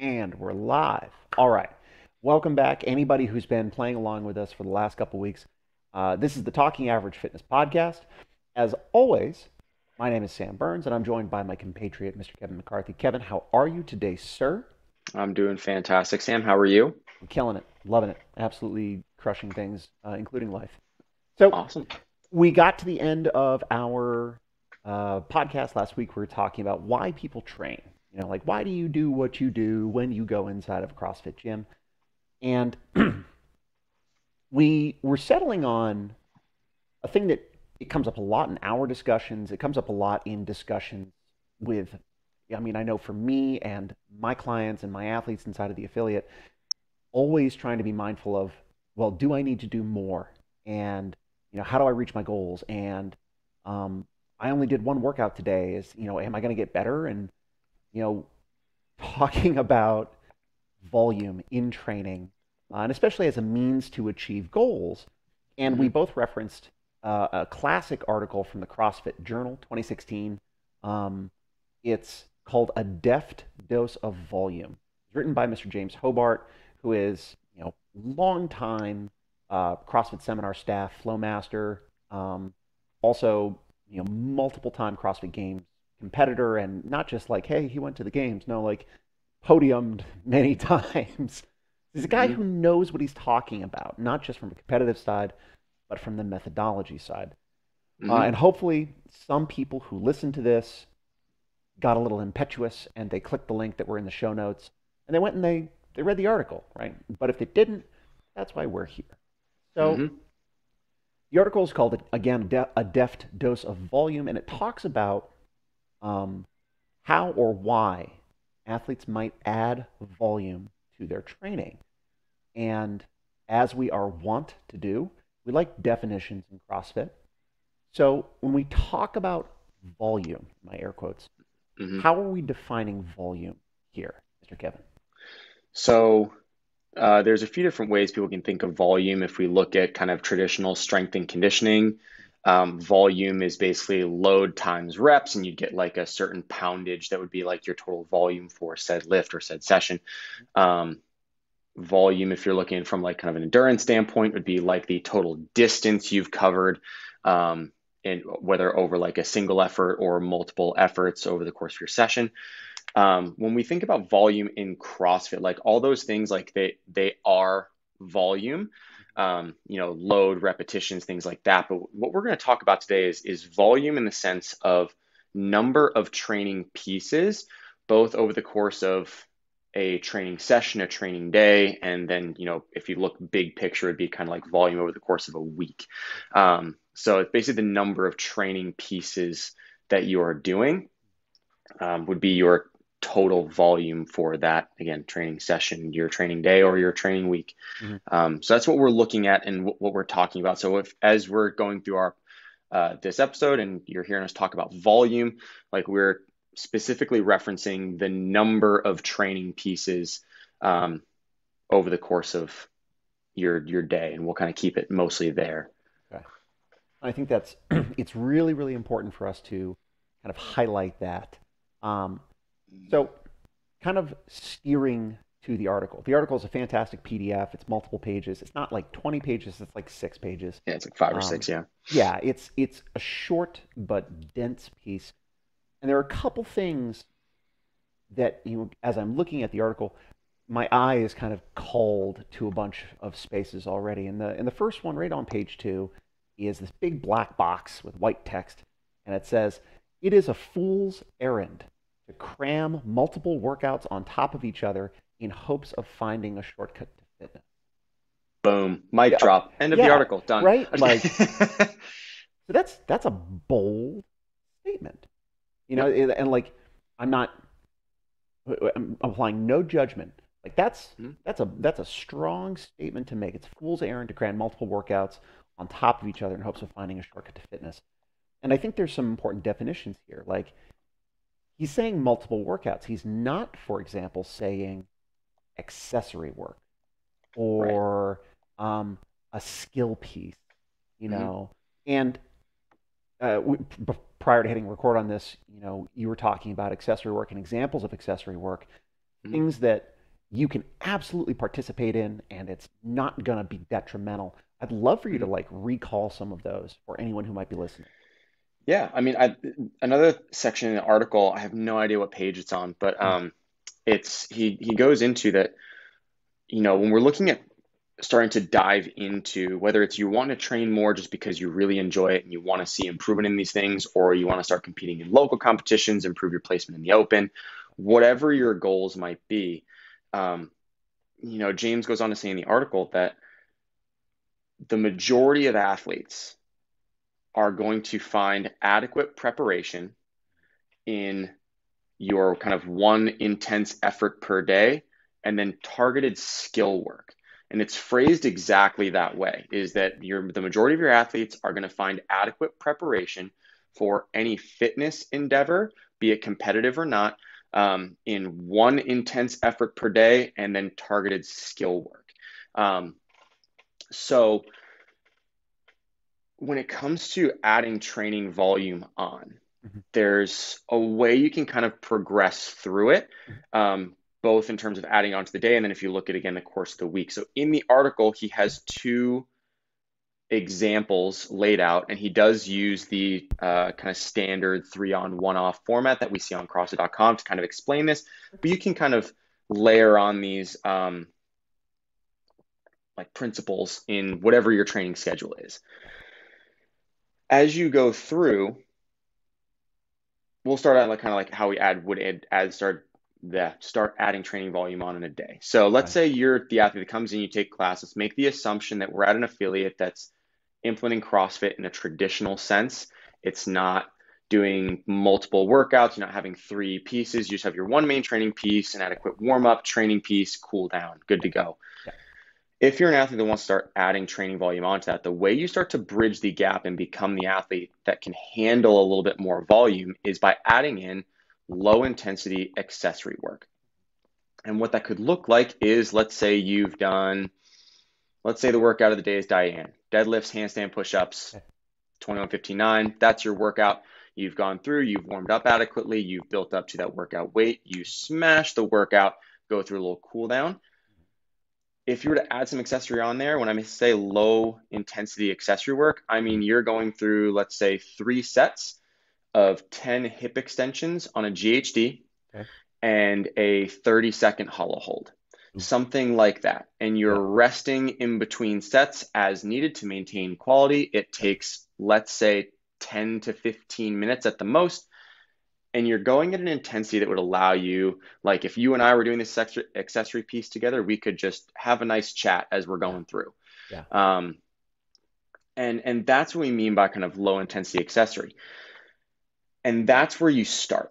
And we're live. All right. Welcome back, anybody who's been playing along with us for the last couple weeks. Uh, this is the Talking Average Fitness Podcast. As always, my name is Sam Burns, and I'm joined by my compatriot, Mr. Kevin McCarthy. Kevin, how are you today, sir? I'm doing fantastic. Sam, how are you? I'm killing it, loving it, absolutely crushing things, uh, including life. So, Awesome. we got to the end of our uh, podcast last week. We were talking about why people train. You know, like why do you do what you do when you go inside of a CrossFit gym? And we were settling on a thing that it comes up a lot in our discussions. It comes up a lot in discussions with, I mean, I know for me and my clients and my athletes inside of the affiliate, always trying to be mindful of, well, do I need to do more? And, you know, how do I reach my goals? And um, I only did one workout today. Is, you know, am I going to get better? And, you know, talking about volume in training, uh, and especially as a means to achieve goals. And we both referenced uh, a classic article from the CrossFit Journal 2016. Um, it's called A Deft Dose of Volume. It's written by Mr. James Hobart, who is, you know, longtime uh, CrossFit seminar staff, Flowmaster, um, also, you know, multiple time CrossFit Games competitor, and not just like, hey, he went to the games. No, like podiumed many times. He's a guy Mhm. who knows what he's talking about, not just from a competitive side, but from the methodology side. Uh, Mhm. and hopefully, some people who listen to this got a little impetuous and they clicked the link that were in the show notes and they went and they, they read the article, right? But if they didn't, that's why we're here. So Mhm. the article is called, again, A Deft Dose of Volume, and it talks about um, how or why athletes might add volume to their training. And as we are wont to do, we like definitions in CrossFit. So when we talk about volume, my air quotes, Mhm. how are we defining volume here, Mr. Kevin? So uh, there's a few different ways people can think of volume. If we look at kind of traditional strength and conditioning, um, volume is basically load times reps, and you'd get like a certain poundage that would be like your total volume for said lift or said session. Um, volume, if you're looking from like kind of an endurance standpoint, would be like the total distance you've covered, um, and whether over like a single effort or multiple efforts over the course of your session. Um, when we think about volume in CrossFit, like all those things, like they they are volume, um, you know, load, repetitions, things like that. But what we're going to talk about today is is volume in the sense of number of training pieces, both over the course of a training session, a training day, and then you know, if you look big picture, it'd be kind of like volume over the course of a week. Um, so it's basically the number of training pieces that you are doing um, would be your total volume for that again training session your training day or your training week Mhm. um, so that's what we're looking at and wh- what we're talking about so if as we're going through our uh, this episode and you're hearing us talk about volume like we're specifically referencing the number of training pieces um, over the course of your your day and we'll kind of keep it mostly there I think that's it's really really important for us to kind of highlight that. Um, so, kind of steering to the article. The article is a fantastic PDF. It's multiple pages. It's not like 20 pages. It's like six pages. yeah it's like five or Um, six yeah Yeah, it's it's a short but dense piece, and there are a couple things that you know, as I'm looking at the article, my eye is kind of called to a bunch of spaces already. And the and the first one, right on page two, is this big black box with white text, and it says, "It is a fool's errand to cram multiple workouts on top of each other in hopes of finding a shortcut to fitness." boom mic Yeah, drop end of yeah, the article done right? Like- So that's that's a bold statement, you know. and- And like, I'm not, I'm applying no judgment. Like that's Mhm. that's a that's a strong statement to make. It's fool's errand to cram multiple workouts on top of each other in hopes of finding a shortcut to fitness. And I think there's some important definitions here. Like, he's saying multiple workouts. He's not, for example, saying accessory work or um, a skill piece, you Mhm. know. And uh, we, b- prior to hitting record on this, you know, you were talking about accessory work and examples of accessory work, Mhm. things that you can absolutely participate in and it's not going to be detrimental. I'd love for you to Mhm. like recall some of those for anyone who might be listening. Yeah, I mean, I, another section in the article, I have no idea what page it's on, but um, it's he he goes into that, you know, when we're looking at starting to dive into whether it's you want to train more just because you really enjoy it and you want to see improvement in these things, or you want to start competing in local competitions, improve your placement in the open, whatever your goals might be. Um, you know, James goes on to say in the article that the majority of athletes are going to find adequate preparation in your kind of one intense effort per day and then targeted skill work. And it's phrased exactly that way is that your the majority of your athletes are going to find adequate preparation for any fitness endeavor, be it competitive or not, um, in one intense effort per day and then targeted skill work. Um, so when it comes to adding training volume on, mhm, there's a way you can kind of progress through it, mhm. um, both in terms of adding on to the day and then if you look at again the course of the week. So in the article, he has two examples laid out, and he does use the uh, kind of standard three on one off format that we see on CrossFit.com to kind of explain this. But you can kind of layer on these um, like principles in whatever your training schedule is as you go through, we'll start out like kind of like how we add would add, add start the start adding training volume on in a day. So let's Right. say you're the athlete that comes in, you take class. Let's make the assumption that we're at an affiliate that's implementing CrossFit in a traditional sense. It's not doing multiple workouts, you're not having three pieces. You just have your one main training piece, an adequate warm up, training piece, cool down, good to go Yeah. If you're an athlete that wants to start adding training volume onto that, the way you start to bridge the gap and become the athlete that can handle a little bit more volume is by adding in low intensity accessory work. And what that could look like is let's say you've done, let's say the workout of the day is Diane, deadlifts, handstand push ups, Okay. 2159. That's your workout. You've gone through, you've warmed up adequately, you've built up to that workout weight, you smash the workout, go through a little cool down if you were to add some accessory on there, when I say low intensity accessory work, I mean you're going through, let's say, three sets of 10 hip extensions on a GHD Okay. and a 30 second hollow hold, Ooh. something like that. And you're Yeah. resting in between sets as needed to maintain quality. It takes, let's say, 10 to 15 minutes at the most and you're going at an intensity that would allow you like if you and i were doing this accessory piece together we could just have a nice chat as we're going through. Yeah. um, and and that's what we mean by kind of low intensity accessory. And that's where you start.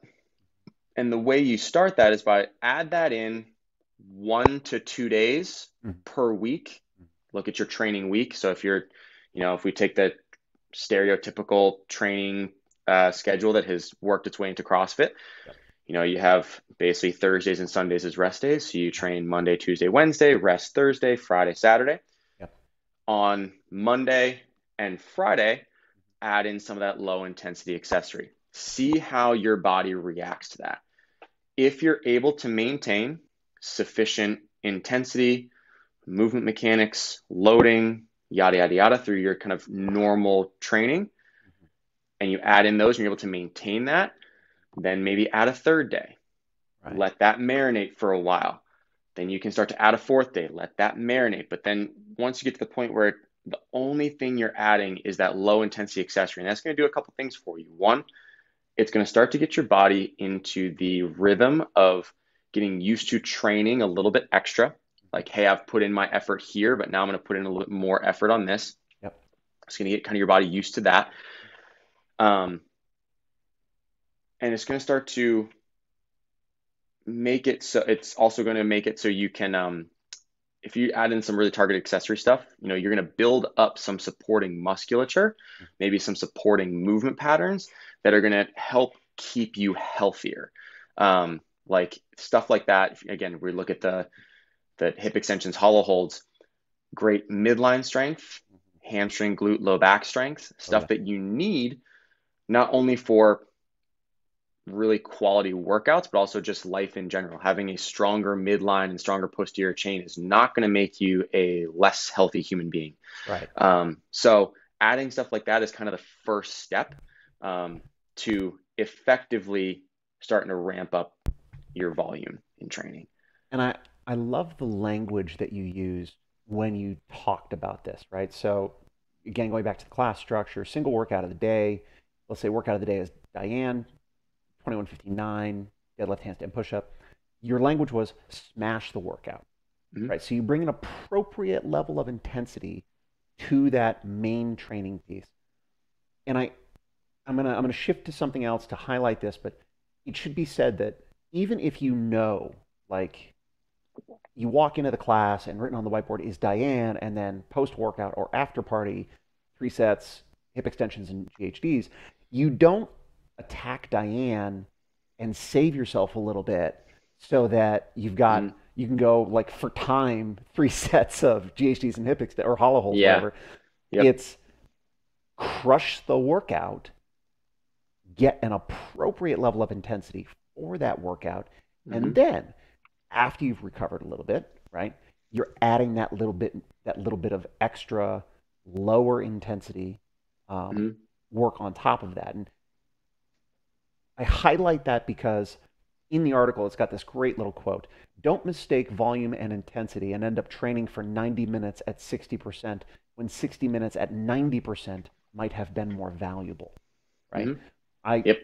And the way you start that is by add that in one to two days Mhm. per week. Look at your training week. So if you're you know if we take the stereotypical training uh, schedule that has worked its way into CrossFit. Yep. You know, you have basically Thursdays and Sundays as rest days. So you train Monday, Tuesday, Wednesday, rest Thursday, Friday, Saturday. Yep. On Monday and Friday, add in some of that low intensity accessory. See how your body reacts to that. If you're able to maintain sufficient intensity, movement mechanics, loading, yada, yada, yada, through your kind of normal training, and you add in those and you're able to maintain that, then maybe add a third day. Right. Let that marinate for a while. Then you can start to add a fourth day, let that marinate. But then once you get to the point where the only thing you're adding is that low intensity accessory, and that's going to do a couple things for you. One, it's going to start to get your body into the rhythm of getting used to training a little bit extra. Like, hey, I've put in my effort here, but now I'm going to put in a little bit more effort on this. Yep. It's going to get kind of your body used to that. Um, and it's going to start to make it so it's also going to make it so you can um, if you add in some really targeted accessory stuff you know you're going to build up some supporting musculature maybe some supporting movement patterns that are going to help keep you healthier um, like stuff like that again we look at the the hip extensions hollow holds great midline strength hamstring glute low back strength stuff yeah. that you need not only for really quality workouts, but also just life in general. Having a stronger midline and stronger posterior chain is not going to make you a less healthy human being. Right. Um, so adding stuff like that is kind of the first step um, to effectively starting to ramp up your volume in training. And I, I love the language that you used when you talked about this, right? So, again, going back to the class structure, single workout of the day. Let's say workout of the day is Diane, 2159, deadlift, handstand, push up. Your language was smash the workout, mm-hmm. right? So you bring an appropriate level of intensity to that main training piece. And I, I'm gonna I'm gonna shift to something else to highlight this, but it should be said that even if you know, like, you walk into the class and written on the whiteboard is Diane, and then post workout or after party, three sets, hip extensions, and GHDs, you don't attack Diane and save yourself a little bit so that you've got mm. you can go like for time three sets of GHDs and hip extensions or hollow holds, yeah. whatever. Yep. It's crush the workout, get an appropriate level of intensity for that workout, mm-hmm. and then after you've recovered a little bit, right? You're adding that little bit that little bit of extra lower intensity um, mm-hmm. Work on top of that. And I highlight that because in the article, it's got this great little quote Don't mistake volume and intensity and end up training for 90 minutes at 60% when 60 minutes at 90% might have been more valuable. Right? Mm-hmm. I, yep.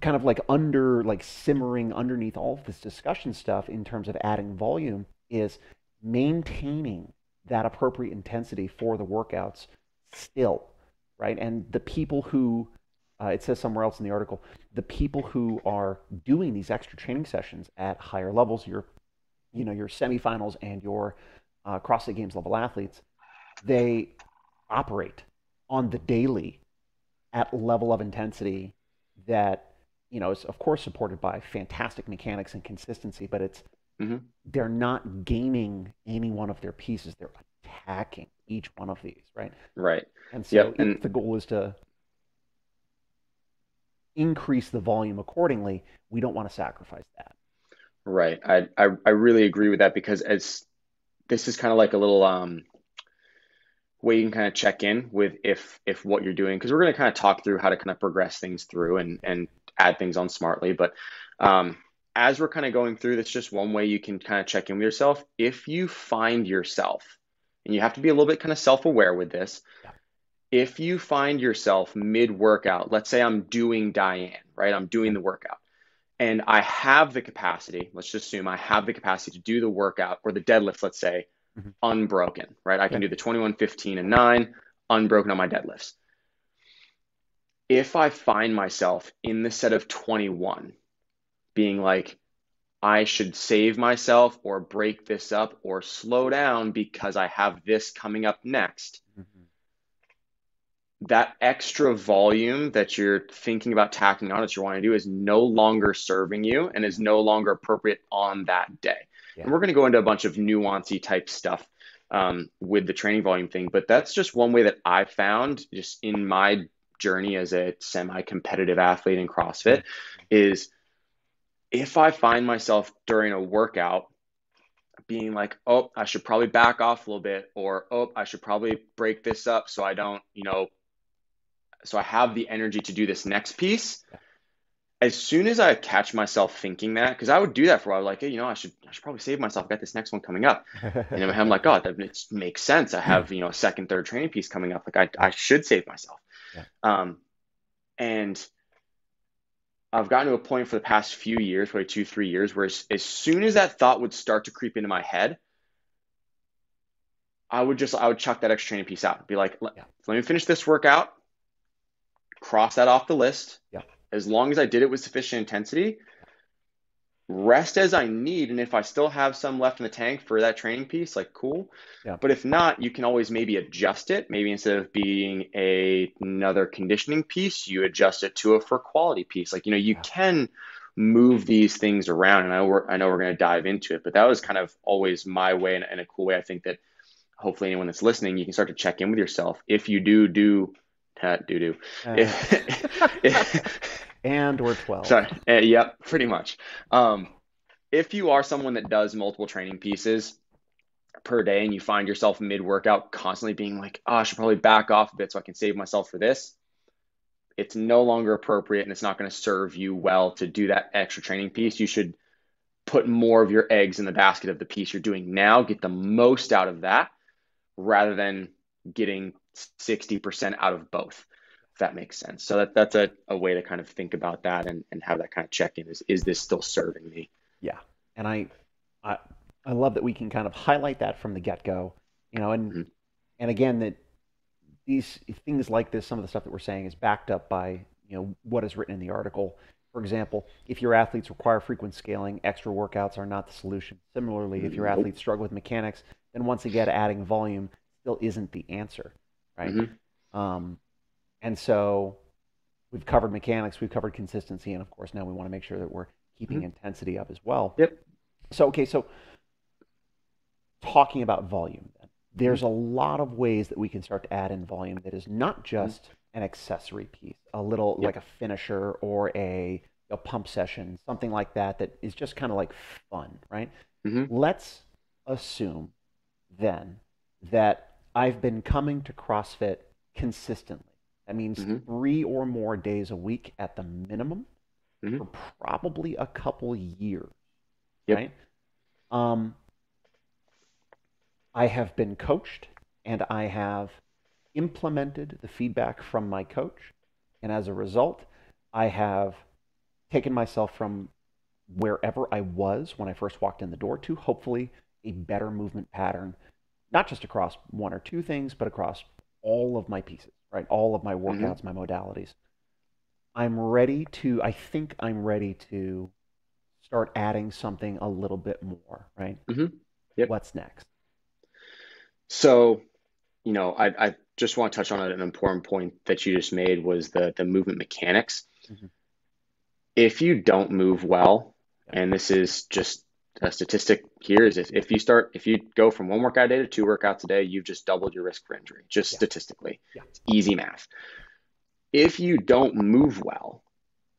Kind of like under, like simmering underneath all of this discussion stuff in terms of adding volume is maintaining that appropriate intensity for the workouts still, right? And the people who uh, it says somewhere else in the article, the people who are doing these extra training sessions at higher levels, your, you know, your semifinals and your uh, CrossFit Games level athletes, they operate on the daily at level of intensity that you know is of course supported by fantastic mechanics and consistency, but it's mm-hmm. they're not gaming any one of their pieces; they're attacking each one of these, right? Right. And so yep. and the goal is to increase the volume accordingly, we don't want to sacrifice that. Right. I, I, I really agree with that because as this is kind of like a little um way you can kind of check in with if if what you're doing because we're going to kind of talk through how to kind of progress things through and and add things on smartly but um as we're kind of going through that's just one way you can kind of check in with yourself if you find yourself and you have to be a little bit kind of self-aware with this yeah if you find yourself mid workout, let's say I'm doing Diane, right? I'm doing the workout and I have the capacity, let's just assume I have the capacity to do the workout or the deadlift, let's say, mm-hmm. unbroken, right? I can do the 21, 15, and 9 unbroken on my deadlifts. If I find myself in the set of 21 being like, I should save myself or break this up or slow down because I have this coming up next, that extra volume that you're thinking about tacking on that you want to do is no longer serving you and is no longer appropriate on that day. Yeah. And we're going to go into a bunch of nuancy type stuff um, with the training volume thing, but that's just one way that I found just in my journey as a semi-competitive athlete in CrossFit mm-hmm. is if I find myself during a workout being like, oh, I should probably back off a little bit, or oh, I should probably break this up so I don't, you know, so I have the energy to do this next piece. As soon as I catch myself thinking that, because I would do that for a while, like, hey, you know, I should, I should probably save myself. I got this next one coming up, and I'm like, God, that it makes sense. I have, you know, a second, third training piece coming up. Like, I, I should save myself. Yeah. Um, and I've gotten to a point for the past few years, probably two, three years, where as, as soon as that thought would start to creep into my head, I would just I would chuck that extra training piece out. Be like, let, yeah. let me finish this workout cross that off the list. Yeah. As long as I did it with sufficient intensity, rest as I need. And if I still have some left in the tank for that training piece, like cool. Yeah. But if not, you can always maybe adjust it. Maybe instead of being a, another conditioning piece, you adjust it to a for quality piece. Like, you know, you yeah. can move these things around. And I, work, I know we're going to dive into it, but that was kind of always my way and, and a cool way. I think that hopefully anyone that's listening, you can start to check in with yourself. If you do do doo doo. If, and or 12. Sorry. Uh, yep, pretty much. Um, if you are someone that does multiple training pieces per day and you find yourself mid workout constantly being like, oh, I should probably back off a bit so I can save myself for this, it's no longer appropriate and it's not going to serve you well to do that extra training piece. You should put more of your eggs in the basket of the piece you're doing now, get the most out of that rather than getting 60% out of both that makes sense so that that's a, a way to kind of think about that and, and have that kind of check in is is this still serving me yeah and i i i love that we can kind of highlight that from the get-go you know and mm-hmm. and again that these things like this some of the stuff that we're saying is backed up by you know what is written in the article for example, if your athletes require frequent scaling, extra workouts are not the solution. Similarly, if your mm-hmm. athletes struggle with mechanics, then once again, adding volume still isn't the answer, right? Mm-hmm. Um, and so we've covered mechanics, we've covered consistency, and of course now we want to make sure that we're keeping mm-hmm. intensity up as well. Yep. So okay, so talking about volume, then, there's mm-hmm. a lot of ways that we can start to add in volume that is not mm-hmm. just an accessory piece, a little yep. like a finisher or a, a pump session, something like that, that is just kind of like fun, right? Mm-hmm. Let's assume then that I've been coming to CrossFit consistently that means mm-hmm. three or more days a week at the minimum mm-hmm. for probably a couple years. Yep. Right? Um, I have been coached and I have implemented the feedback from my coach. And as a result, I have taken myself from wherever I was when I first walked in the door to hopefully a better movement pattern, not just across one or two things, but across all of my pieces right? All of my mm-hmm. workouts, mm-hmm. my modalities. I'm ready to, I think I'm ready to start adding something a little bit more, right? Mm-hmm. Yep. What's next? So, you know, I, I just want to touch on an important point that you just made was the, the movement mechanics. Mm-hmm. If you don't move well, and this is just a statistic here is if, if you start if you go from one workout a day to two workouts a day you've just doubled your risk for injury just yeah. statistically yeah. easy math if you don't move well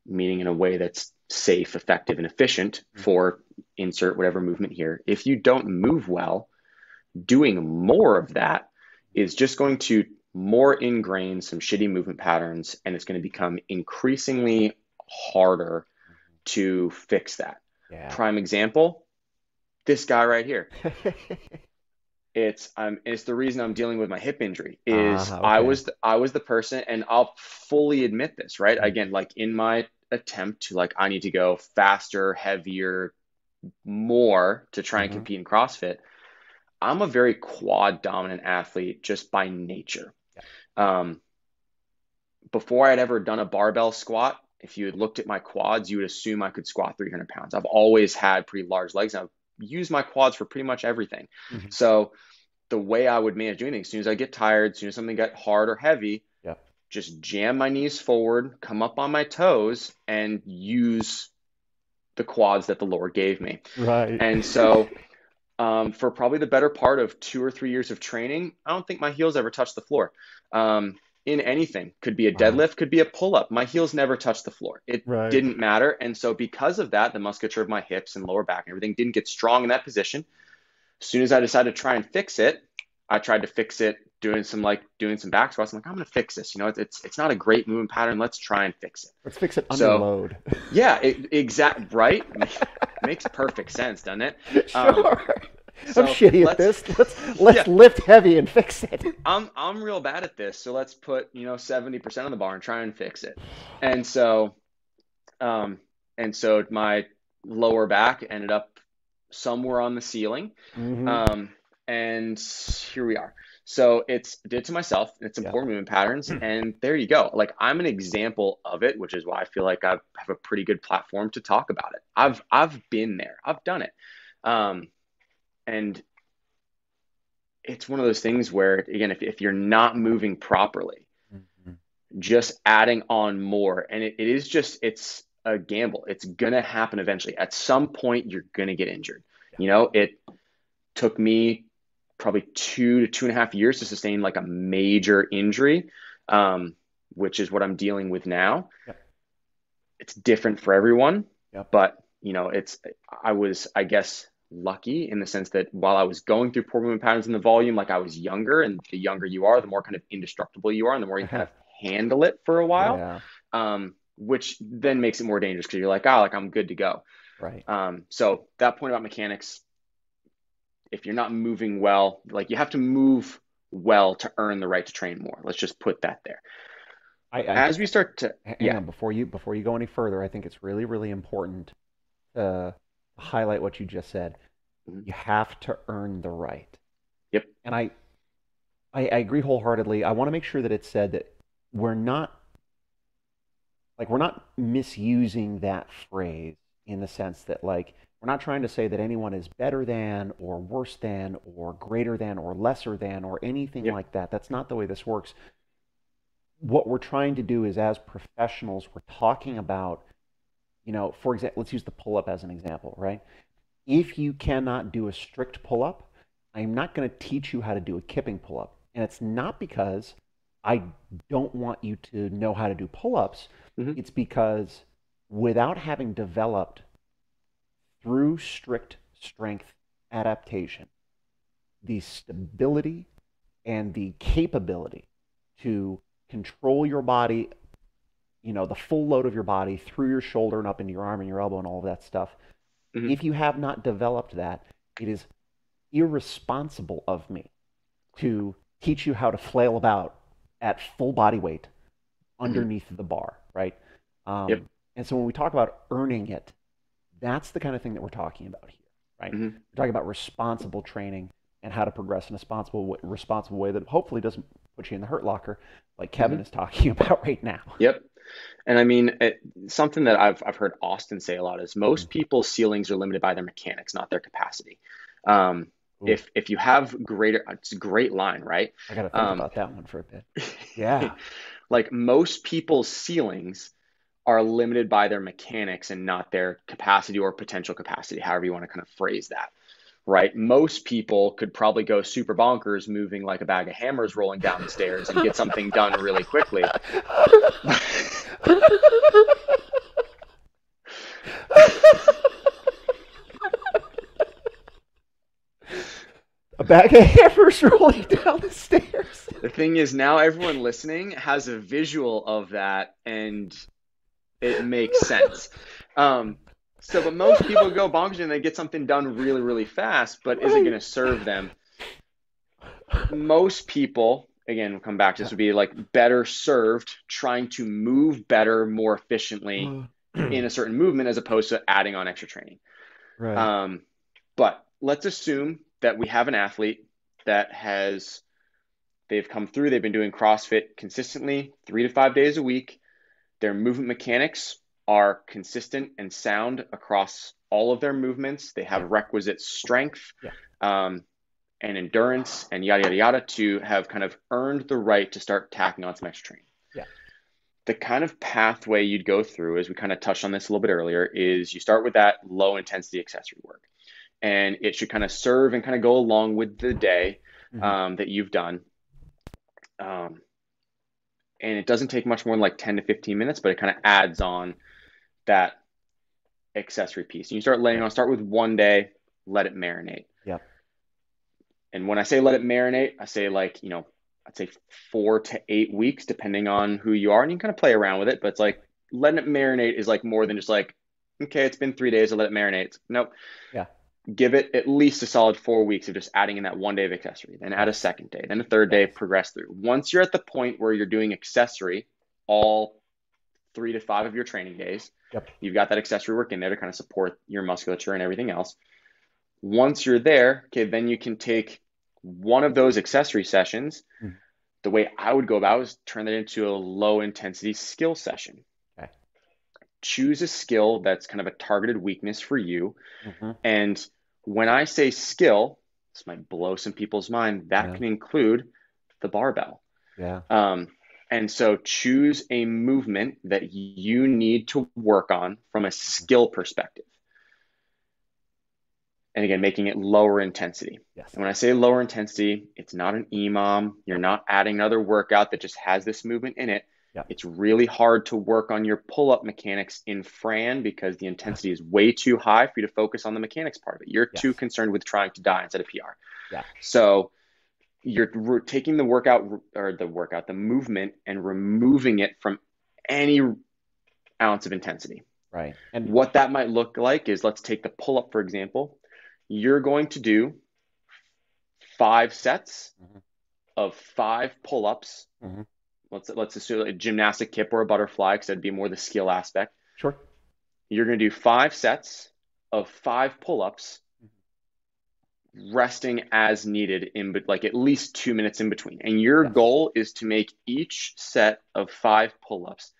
meaning in a way that's safe effective and efficient mm-hmm. for insert whatever movement here if you don't move well doing more of that is just going to more ingrain some shitty movement patterns and it's going to become increasingly harder mm-hmm. to fix that yeah. Prime example, this guy right here. it's um it's the reason I'm dealing with my hip injury is uh, okay. I was the, I was the person and I'll fully admit this, right? Mm-hmm. Again, like in my attempt to like I need to go faster, heavier, more to try and mm-hmm. compete in CrossFit. I'm a very quad dominant athlete just by nature. Yeah. Um, before I'd ever done a barbell squat, if you had looked at my quads, you would assume I could squat 300 pounds. I've always had pretty large legs. I've used my quads for pretty much everything. Mm-hmm. So the way I would manage doing things, as soon as I get tired, as soon as something got hard or heavy, yeah. just jam my knees forward, come up on my toes, and use the quads that the Lord gave me. Right. And so um, for probably the better part of two or three years of training, I don't think my heels ever touched the floor. Um, in anything. Could be a deadlift, could be a pull up. My heels never touched the floor. It right. didn't matter. And so, because of that, the musculature of my hips and lower back and everything didn't get strong in that position. As soon as I decided to try and fix it, I tried to fix it doing some like doing some back squats. I'm like, I'm gonna fix this. You know, it's it's not a great movement pattern. Let's try and fix it. Let's fix it under so, load. yeah, exact right. Makes perfect sense, doesn't it? Sure. Um, so I'm shitty at this. Let's let's yeah. lift heavy and fix it. I'm I'm real bad at this, so let's put you know seventy percent on the bar and try and fix it. And so, um, and so my lower back ended up somewhere on the ceiling, mm-hmm. um, and here we are. So it's did to myself. It's important yeah. movement patterns, hmm. and there you go. Like I'm an example of it, which is why I feel like I have a pretty good platform to talk about it. I've I've been there. I've done it. Um, and it's one of those things where again if, if you're not moving properly mm-hmm. just adding on more and it, it is just it's a gamble it's gonna happen eventually at some point you're gonna get injured yeah. you know it took me probably two to two and a half years to sustain like a major injury um, which is what i'm dealing with now yeah. it's different for everyone. Yep. But you know, it's I was I guess lucky in the sense that while I was going through poor movement patterns in the volume, like I was younger, and the younger you are, the more kind of indestructible you are, and the more you kind of handle it for a while. Yeah. Um, which then makes it more dangerous because you're like, oh, like I'm good to go. Right. Um, so that point about mechanics, if you're not moving well, like you have to move well to earn the right to train more. Let's just put that there. I, I As we start to, yeah, before you before you go any further. I think it's really really important to highlight what you just said. Mhm. You have to earn the right. Yep. And I, I, I agree wholeheartedly. I want to make sure that it's said that we're not, like, we're not misusing that phrase in the sense that, like, we're not trying to say that anyone is better than or worse than or greater than or lesser than or anything Yep. like that. That's not the way this works. What we're trying to do is, as professionals, we're talking about, you know, for example, let's use the pull up as an example, right? If you cannot do a strict pull up, I'm not going to teach you how to do a kipping pull up. And it's not because I don't want you to know how to do pull ups. Mhm. It's because without having developed through strict strength adaptation the stability and the capability to control your body, you know, the full load of your body through your shoulder and up into your arm and your elbow and all of that stuff. Mhm. If you have not developed that, it is irresponsible of me to teach you how to flail about at full body weight underneath the bar, right? Um, Yep. And so when we talk about earning it, that's the kind of thing that we're talking about here, right? Mhm. We're talking about responsible training and how to progress in a responsible, responsible way that hopefully doesn't put you in the hurt locker, like Kevin is talking about right now. Yep. And I mean, it, something that I've, I've heard Austin say a lot is most people's ceilings are limited by their mechanics, not their capacity. Um, Ooh. if if you have greater, it's a great line, right? I got to think Um, about that one for a bit. Yeah. like most people's ceilings are limited by their mechanics and not their capacity or potential capacity, however you want to kind of phrase that. Right? Most people could probably go super bonkers moving like a bag of hammers rolling down the stairs and get something done really quickly. a bag of hammers rolling down the stairs. The thing is, now everyone listening has a visual of that and it makes sense. Um, so, but most people go bonkers and they get something done really, really fast, but is it going to serve them? Most people, again, we'll come back to this, would be like better served trying to move better, more efficiently in a certain movement as opposed to adding on extra training. right. Um, but let's assume that we have an athlete that has they've come through, they've been doing CrossFit consistently, three to five days a week. Their movement mechanics are consistent and sound across all of their movements. They have requisite strength Yeah. um, and endurance and yada yada yada to have kind of earned the right to start tacking on some extra training. Yeah. The kind of pathway you'd go through, as we kind of touched on this a little bit earlier, is you start with that low intensity accessory work. And it should kind of serve and kind of go along with the day Mhm. um, that you've done. Um, and it doesn't take much more than like 10 to 15 minutes, but it kind of adds on that accessory piece. And you start laying on, start with one day, let it marinate. Yep. And when I say let it marinate, I say like, you know, I'd say four to eight weeks, depending on who you are. And you can kind of play around with it, but it's like letting it marinate is like more than just like, okay, it's been three days, I'll let it marinate. Nope. Yeah. Give it at least a solid four weeks of just adding in that one day of accessory, then add a second day, then a third day, progress through. Once you're at the point where you're doing accessory all three to five of your training days, Yep. you've got that accessory work in there to kind of support your musculature and everything else. Once you're there, okay, then you can take one of those accessory sessions. Mhm. The way I would go about is turn that into a low intensity skill session. Okay. Choose a skill that's kind of a targeted weakness for you. Mhm. And when I say skill, this might blow some people's mind, that Yeah. can include the barbell. Yeah. Um, and so choose a movement that you need to work on from a skill perspective. And again, making it lower intensity. Yes. And when I say lower intensity, it's not an EMOM. You're not adding another workout that just has this movement in it. Yeah. It's really hard to work on your pull up mechanics in Fran because the intensity is way too high for you to focus on the mechanics part of it. You're Yes. too concerned with trying to die instead of PR. Yeah. So you're re- taking the workout or the workout, the movement, and removing it from any ounce of intensity. Right. And What that might look like is let's take the pull up, for example. You're going to do five sets Mhm. of five pull ups. Mhm. Let's, let's assume a gymnastic kip or a butterfly because that'd be more the skill aspect. sure. You're going to do five sets of five pull ups, resting as needed in but like at least two minutes in between. And your Yes. goal is to make each set of five pull ups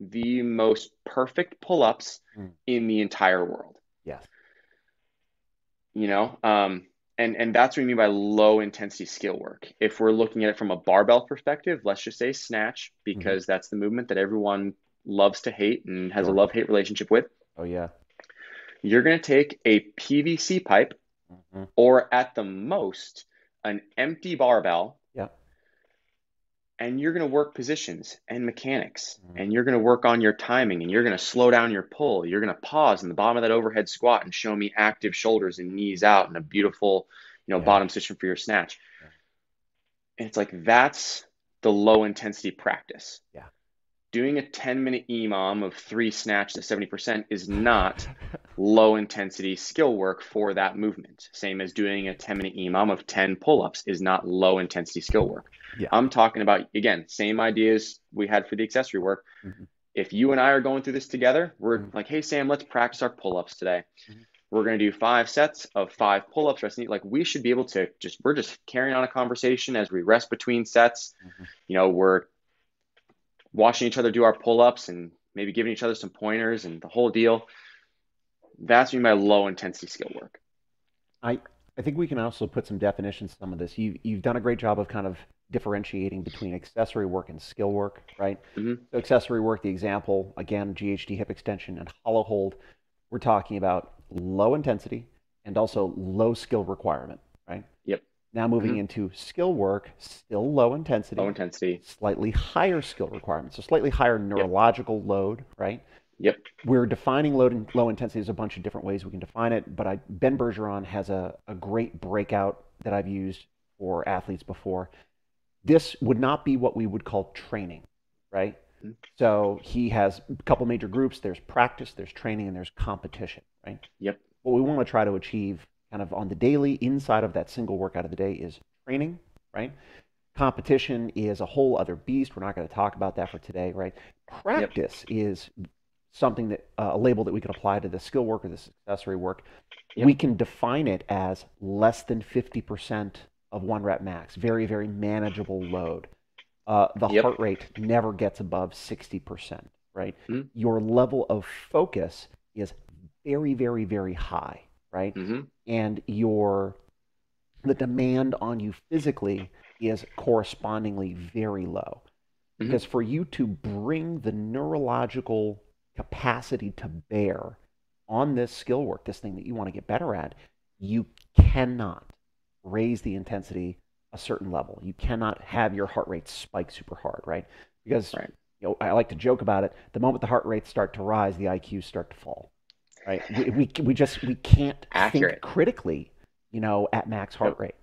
the most perfect pull ups Mm. in the entire world. Yes. You know, um, and and that's what we mean by low intensity skill work. If we're looking at it from a barbell perspective, let's just say snatch because that's the movement that everyone loves to hate and has a love hate relationship with. Oh yeah. You're going to take a PVC pipe hmm or at the most an empty barbell Yeah. and you're going to work positions and mechanics Mhm. and you're going to work on your timing and you're going to slow down your pull you're going to pause in the bottom of that overhead squat and show me active shoulders and knees out and a beautiful you know Yeah. bottom position for your snatch Yeah. and it's like that's the low intensity practice Yeah. Doing a 10 minute emom of three snatch to 70% is not low intensity skill work for that movement. Same as doing a 10 minute EMOM of 10 pull ups is not low intensity skill work. Yeah. I'm talking about, again, same ideas we had for the accessory work. Mhm. If you and I are going through this together, we're Mhm. like, hey, Sam, let's practice our pull ups today. Mhm. We're going to do five sets of five pull ups. Like, we should be able to just, we're just carrying on a conversation as we rest between sets. Mhm. You know, we're watching each other do our pull ups and maybe giving each other some pointers and the whole deal. That's me my low intensity skill work. I I think we can also put some definitions to some of this. You you've done a great job of kind of differentiating between accessory work and skill work, right? Mhm. So accessory work, the example again, GHD hip extension and hollow hold. We're talking about low intensity and also low skill requirement. Now moving Mhm. into skill work, still low intensity, Low intensity. slightly higher skill requirements, so slightly higher neurological load, right? Yep. We're defining low, low intensity. There's a bunch of different ways we can define it, but I, Ben Bergeron has a, a great breakout that I've used for athletes before. This would not be what we would call training, right? Mhm. So he has a couple major groups. There's practice, there's training, and there's competition, right? Yep. What we want to try to achieve kind of on the daily inside of that single workout of the day is training, right? Competition is a whole other beast. We're not going to talk about that for today, right? Practice is something that uh, a label that we can apply to the skill work or this accessory work. Yep. We can define it as less than 50% of one rep max, very, very manageable load. Uh, the Yep. heart rate never gets above 60%, right? Mhm. Your level of focus is very, very, very high, right? hmm and your the demand on you physically is correspondingly very low Mhm. because for you to bring the neurological capacity to bear on this skill work this thing that you want to get better at you cannot raise the intensity a certain level you cannot have your heart rate spike super hard right because Right. you know i like to joke about it the moment the heart rates start to rise the iqs start to fall right we, we, we just we can't Accurate. think critically you know at max heart rate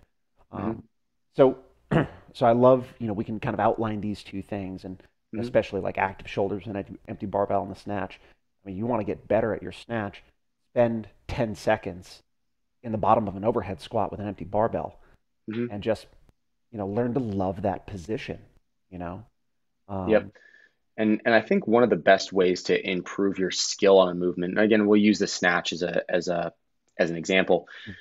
Mhm. um, so so i love you know we can kind of outline these two things and Mhm. especially like active shoulders and empty- empty barbell in the snatch i mean you want to get better at your snatch spend 10 seconds in the bottom of an overhead squat with an empty barbell Mhm. and just you know learn to love that position you know um, Yep. And and I think one of the best ways to improve your skill on a movement, and again, we'll use the snatch as a as a as an example, Mm.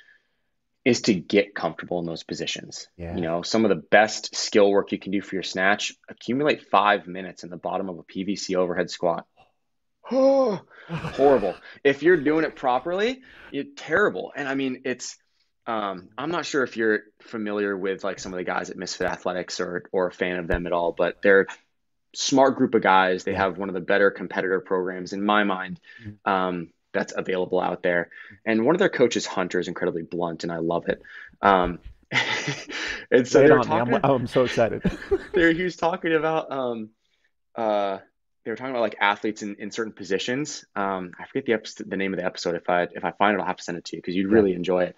is to get comfortable in those positions. Yeah. You know, some of the best skill work you can do for your snatch, accumulate five minutes in the bottom of a PVC overhead squat. Horrible. If you're doing it properly, you're terrible. And I mean, it's um, I'm not sure if you're familiar with like some of the guys at Misfit Athletics or or a fan of them at all, but they're smart group of guys. They have one of the better competitor programs in my mind Mhm. um, that's available out there. And one of their coaches, Hunter, is incredibly blunt, and I love it. Um, and so they were on me. talking. I'm, I'm so excited there he was talking about um, uh, they were talking about like athletes in, in certain positions. Um, I forget the episode, the name of the episode. If I if I find it, I'll have to send it to you because you'd Yeah. really enjoy it.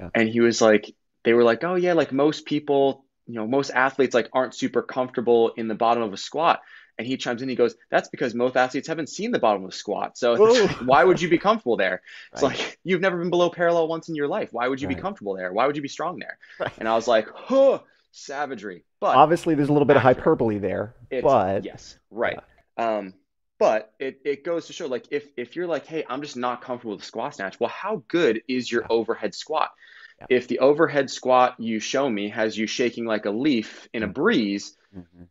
Yeah. And he was like, they were like, oh yeah, like most people, you know, most athletes like aren't super comfortable in the bottom of a squat. And he chimes in, he goes, that's because most athletes haven't seen the bottom of a squat. So why would you be comfortable there? It's Right. like you've never been below parallel once in your life. Why would you be comfortable there? Why would you be strong there? Right. And I was like, huh, savagery. But Obviously, there's a little bit of hyperbole there, it's but yes, right. Um, but it, it goes to show like if if you're like, hey, I'm just not comfortable with squat snatch, well, how good is your Yeah. overhead squat? If the overhead squat you show me has you shaking like a leaf in a Mhm. breeze Mhm.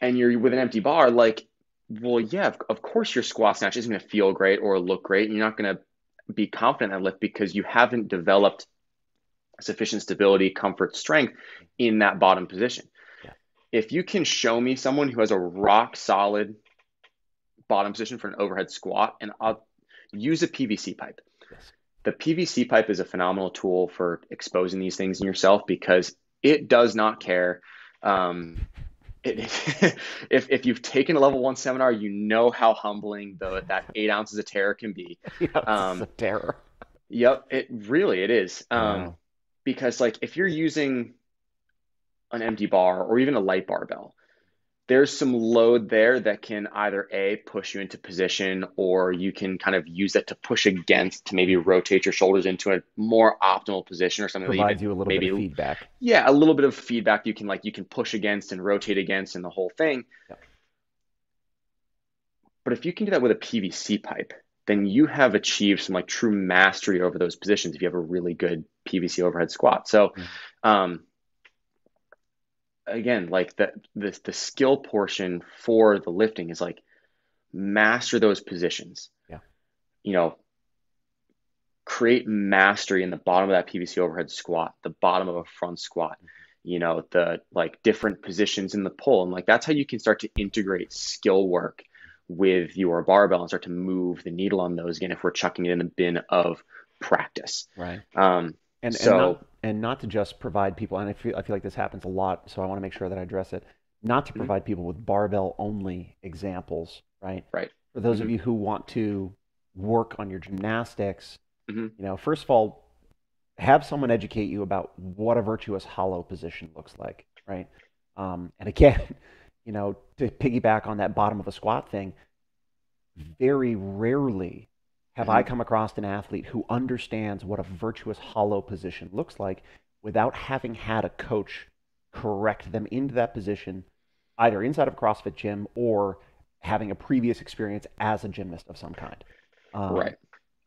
and you're with an empty bar, like, well, yeah, of, of course your squat snatch isn't going to feel great or look great. And you're not going to be confident in that lift because you haven't developed sufficient stability, comfort, strength in that bottom position. Yeah. If you can show me someone who has a rock solid bottom position for an overhead squat, and I'll use a PVC pipe. Yes. The PVC pipe is a phenomenal tool for exposing these things in yourself because it does not care. Um, it, if, if you've taken a level one seminar, you know how humbling the, that eight ounces of terror can be. Um, a terror. Yep, it really it is. Um, Wow. because like if you're using an empty bar or even a light barbell, there's some load there that can either A, push you into position, or you can kind of use that to push against to maybe rotate your shoulders into a more optimal position or something that Provides even you a little maybe bit of feedback. yeah, a little bit of feedback you can like you can push against and rotate against and the whole thing. Yeah. But if you can do that with a PVC pipe, then you have achieved some like true mastery over those positions if you have a really good PVC overhead squat. So Mhm. um again, like the the the skill portion for the lifting is like master those positions. Yeah. You know, create mastery in the bottom of that PVC overhead squat, the bottom of a front squat, you know, the like different positions in the pull. And like that's how you can start to integrate skill work with your barbell and start to move the needle on those again if we're chucking it in the bin of practice. Right. Um, And, So- and, not, and not to just provide people, and I feel, I feel like this happens a lot, so I want to make sure that I address it, not to Mhm. provide people with barbell only examples, right? Right. For those of Mhm. you who want to work on your gymnastics, Mhm. you know, first of all, have someone educate you about what a virtuous hollow position looks like, right? Um, and again, you know, to piggyback on that bottom of a squat thing, very rarely have I Mhm. come across an athlete who understands what a virtuous hollow position looks like without having had a coach correct them into that position, either inside of a CrossFit gym or having a previous experience as a gymnast of some kind. Um, right.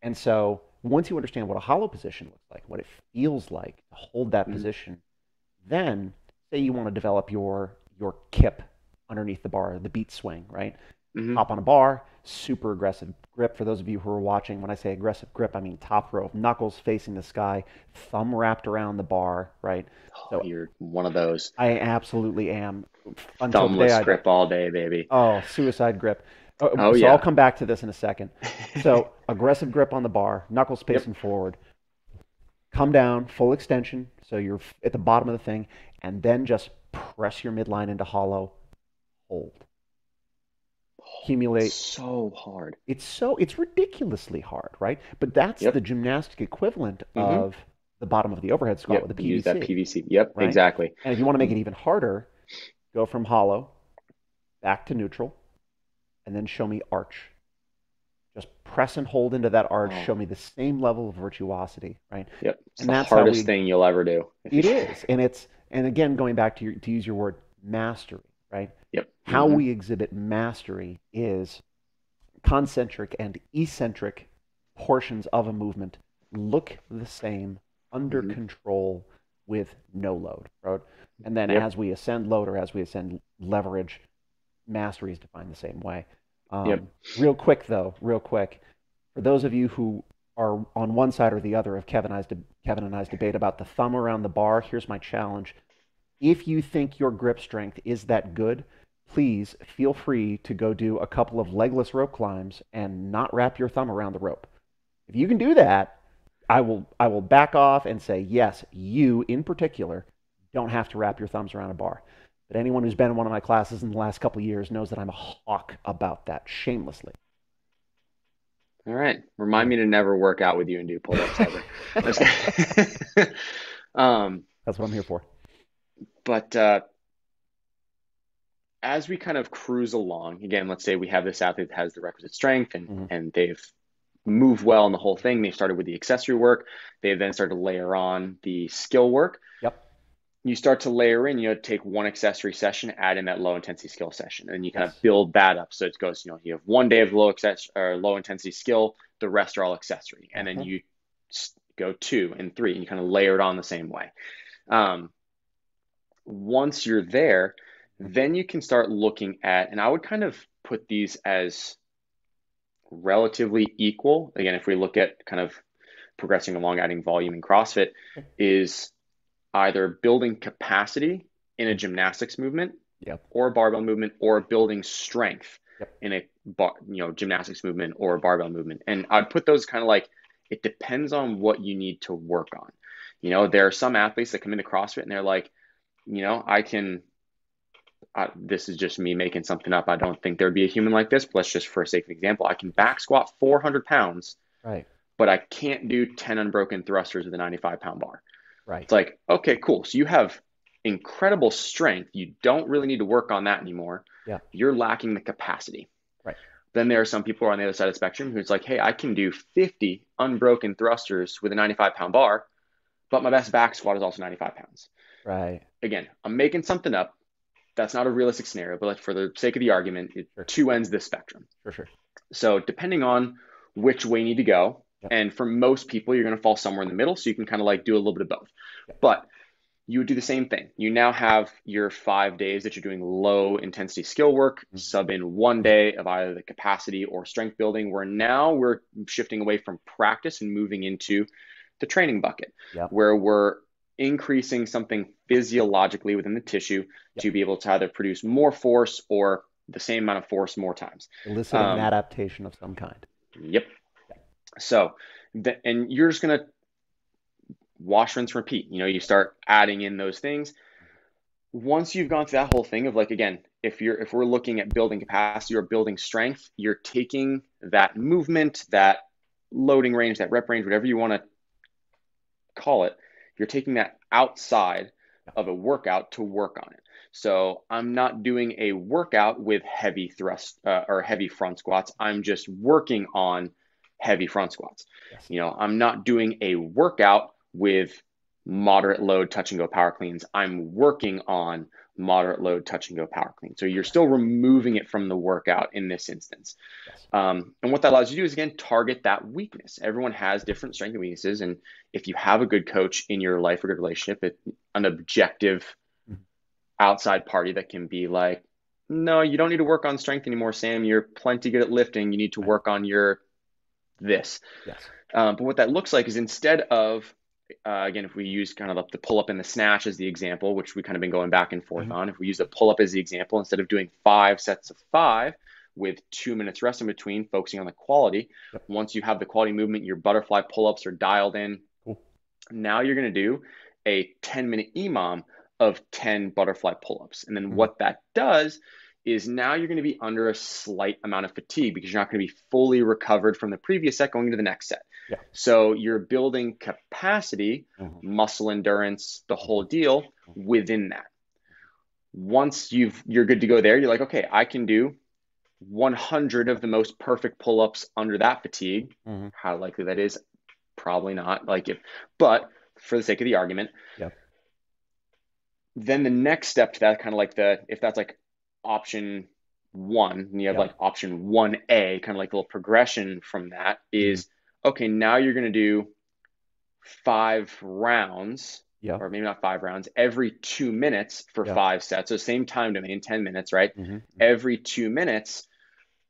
and so once you understand what a hollow position looks like, what it feels like to hold that Mhm. position, then say you want to develop your your kip underneath the bar, the beat swing, right? Mhm. Hop on a bar, super aggressive grip. For those of you who are watching, when I say aggressive grip, I mean top row, of knuckles facing the sky, thumb wrapped around the bar, right? Oh, you're one of those I absolutely am. Until thumbless I grip all day, baby. Oh, suicide grip. Uh, Oh, so yeah. I'll come back to this in a second. So aggressive grip on the bar, knuckles facing forward. Come down, full extension, so you're at the bottom of the thing, and then just press your midline into hollow. Hold. Accumulate. so hard. It's so it's ridiculously hard, right? But that's Yep. the gymnastic equivalent Mhm. of the bottom of the overhead squat Yep, with the use PVC. that PVC. Yep, right? exactly. And if you want to make it even harder, go from hollow back to neutral and then show me arch. Just press and hold into that arch, Oh. show me the same level of virtuosity, right? Yep, it's And the that's hardest we- thing you'll ever do. It is. And it's and again going back to your, to use your word mastery, right? Yep. How Mhm. we exhibit mastery is concentric and eccentric portions of a movement look the same under Mhm. control with no load, right? And then Yep. as we ascend load or as we ascend leverage, mastery is defined the same way. Um, Yep. Real quick though, real quick, for those of you who are on one side or the other of Kevin and I's, de- Kevin and I's debate about the thumb around the bar, here's my challenge. If you think your grip strength is that good, please feel free to go do a couple of legless rope climbs and not wrap your thumb around the rope. If you can do that, I will I will back off and say yes, you in particular don't have to wrap your thumbs around a bar. But anyone who's been in one of my classes in the last couple of years knows that I'm a hawk about that shamelessly. All right. Remind me to never work out with you and do pull ups ever. um, That's what I'm here for. But uh, as we kind of cruise along, again, let's say we have this athlete that has the requisite strength and, mm-hmm. and they've moved well in the whole thing. They started with the accessory work. They then started to layer on the skill work. Yep. You start to layer in, you know, take one accessory session, add in that low intensity skill session, and you kind yes. of build that up. So it goes, you know, you have one day of low access or low intensity skill, the rest are all accessory, and then mm-hmm. you go two and three, and you kind of layer it on the same way. Um, once you're there, then you can start looking at, and I would kind of put these as relatively equal. Again, if we look at kind of progressing along, adding volume in CrossFit, is either building capacity in a gymnastics movement yep. or a barbell movement or building strength yep. in a bar, you know gymnastics movement or a barbell movement. And I'd put those kind of like it depends on what you need to work on. You know, there are some athletes that come into CrossFit and they're like, you know, I can uh, this is just me making something up. I don't think there'd be a human like this, but let's just for a sake of example, I can back squat 400 pounds, right? But I can't do 10 unbroken thrusters with a 95 pound bar. Right. It's like, okay, cool. So you have incredible strength. You don't really need to work on that anymore. Yeah. You're lacking the capacity. Right. Then there are some people are on the other side of the spectrum who's like, hey, I can do 50 unbroken thrusters with a 95 pound bar, but my best back squat is also 95 pounds. Right. Again, I'm making something up that's not a realistic scenario, but like for the sake of the argument, it, sure. two ends the spectrum. For sure. So depending on which way you need to go, yep. and for most people, you're going to fall somewhere in the middle. So you can kind of like do a little bit of both. Yep. But you would do the same thing. You now have your five days that you're doing low intensity skill work, mm-hmm. sub in one day of either the capacity or strength building, where now we're shifting away from practice and moving into the training bucket, yep. where we're increasing something physiologically within the tissue yep. to be able to either produce more force or the same amount of force more times. Eliciting um, an adaptation of some kind. Yep. So, the, and you're just going to wash, rinse, repeat. You know, you start adding in those things. Once you've gone through that whole thing of like, again, if you're if we're looking at building capacity or building strength, you're taking that movement, that loading range, that rep range, whatever you want to call it, you're taking that outside of a workout to work on it. So I'm not doing a workout with heavy thrust uh, or heavy front squats. I'm just working on heavy front squats. Yes. You know, I'm not doing a workout with moderate load touch and go power cleans. I'm working on moderate load touch and go power clean. So you're still removing it from the workout in this instance. Um, and what that allows you to do is again target that weakness. Everyone has different strengths and weaknesses, and if you have a good coach in your life or good relationship, it, an objective mm-hmm. outside party that can be like, no, you don't need to work on strength anymore, Sam. You're plenty good at lifting. You need to work on your this. Yes. Um, but what that looks like is instead of uh, again, if we use kind of the pull up and the snatch as the example, which we kind of been going back and forth mm-hmm. on, if we use the pull up as the example, instead of doing five sets of five with two minutes rest in between, focusing on the quality, yep. once you have the quality movement, your butterfly pull ups are dialed in. Cool. Now you're going to do a 10 minute EMOM of 10 butterfly pull ups. And then mm-hmm. what that does is now you're going to be under a slight amount of fatigue because you're not going to be fully recovered from the previous set going into the next set. Yeah. So you're building capacity, mm-hmm. muscle endurance, the whole deal within that. Once you've you're good to go there, you're like, okay, I can do 100 of the most perfect pull-ups under that fatigue. Mm-hmm. How likely that is? Probably not. Like if, but for the sake of the argument, yeah. Then the next step to that, kind of like the if that's like option one, and you have yeah. like option one A, kind of like a little progression from that is mm-hmm. Okay, now you're going to do five rounds, yeah. or maybe not five rounds, every two minutes for yeah. five sets. So same time domain, 10 minutes, right? Mm-hmm. Every two minutes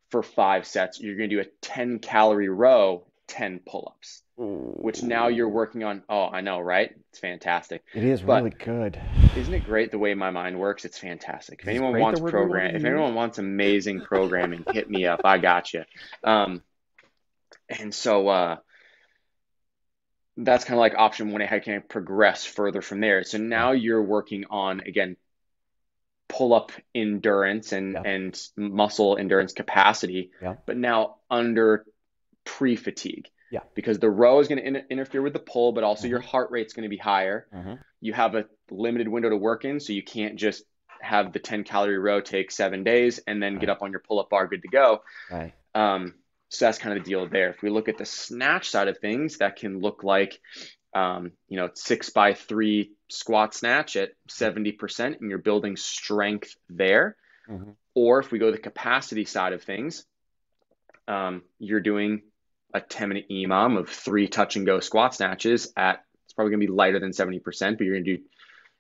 for five sets, you're going to do a 10 calorie row, 10 pull ups which now you're working on. Oh, I know, right? It's fantastic. It is but really good. Isn't it great the way my mind works? It's fantastic. If anyone wants program, if anyone wants amazing programming, hit me up. I got you. Um, and so uh, that's kind of like option one. How can I progress further from there? So now you're working on again pull up endurance and, yeah. and muscle endurance capacity, yeah. but now under pre fatigue. Yeah. Because the row is going to in- interfere with the pull, but also mm-hmm. your heart rate's going to be higher. Mm-hmm. You have a limited window to work in, so you can't just have the 10 calorie row take seven days and then right. get up on your pull up bar good to go. Right. Um, so that's kind of the deal there. If we look at the snatch side of things, that can look like, um, you know, six by three squat snatch at 70%, and you're building strength there. Mm-hmm. Or if we go the capacity side of things, um, you're doing a 10 minute EMOM of three touch and go squat snatches at, it's probably going to be lighter than 70%, but you're going to do,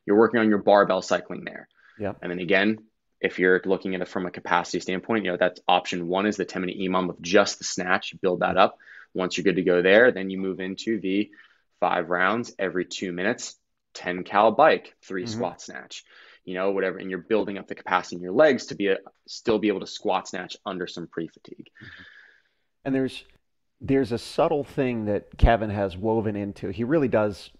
you're working on your barbell cycling there. Yeah. And then again, if you're looking at it from a capacity standpoint, you know, that's option one is the 10 minute EMOM of just the snatch. You build that up. Once you're good to go there, then you move into the five rounds every two minutes, 10 cal bike, 3 mm-hmm. squat snatch, you know, whatever. And you're building up the capacity in your legs to be a, still be able to squat snatch under some pre fatigue. Mm-hmm. And there's, there's a subtle thing that Kevin has woven into. He really does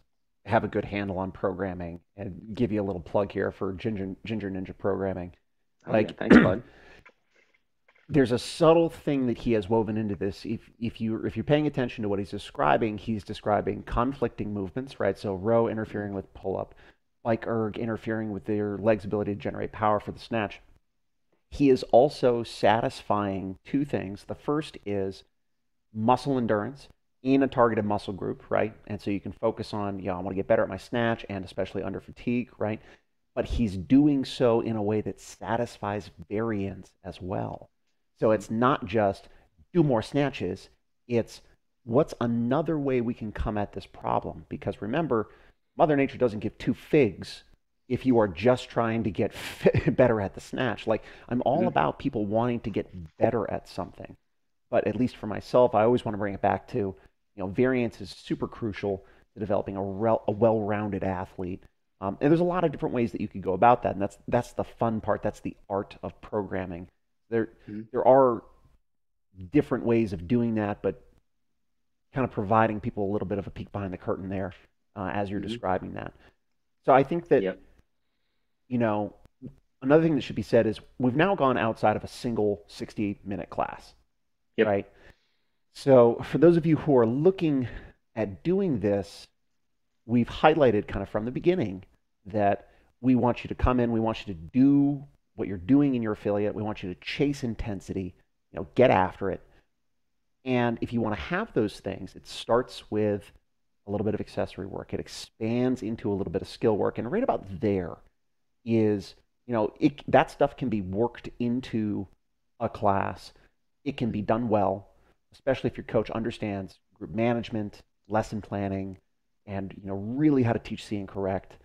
have a good handle on programming and give you a little plug here for Ginger, Ginger Ninja programming Oh, like, yeah. thanks, bud. there's a subtle thing that he has woven into this. If if you if you're paying attention to what he's describing, he's describing conflicting movements, right? So row interfering with pull up, like erg interfering with their legs' ability to generate power for the snatch. He is also satisfying two things. The first is muscle endurance in a targeted muscle group, right? And so you can focus on, yeah, I want to get better at my snatch and especially under fatigue, right? But he's doing so in a way that satisfies variance as well. So it's not just do more snatches, it's what's another way we can come at this problem? Because remember, Mother Nature doesn't give two figs if you are just trying to get better at the snatch. Like, I'm all mm-hmm. about people wanting to get better at something. But at least for myself, I always want to bring it back to, you know, variance is super crucial to developing a, a well-rounded athlete. Um, and there's a lot of different ways that you could go about that, and that's that's the fun part. That's the art of programming. There mm-hmm. there are different ways of doing that, but kind of providing people a little bit of a peek behind the curtain there uh, as you're mm-hmm. describing that. So I think that yep. you know another thing that should be said is we've now gone outside of a single 60 minute class, yep. right? So for those of you who are looking at doing this, we've highlighted kind of from the beginning that we want you to come in, we want you to do what you're doing in your affiliate, we want you to chase intensity, you know, get after it. And if you want to have those things, it starts with a little bit of accessory work. It expands into a little bit of skill work. And right about there is, you know, it, that stuff can be worked into a class. It can be done well, especially if your coach understands group management, lesson planning, and you know really how to teach see and correct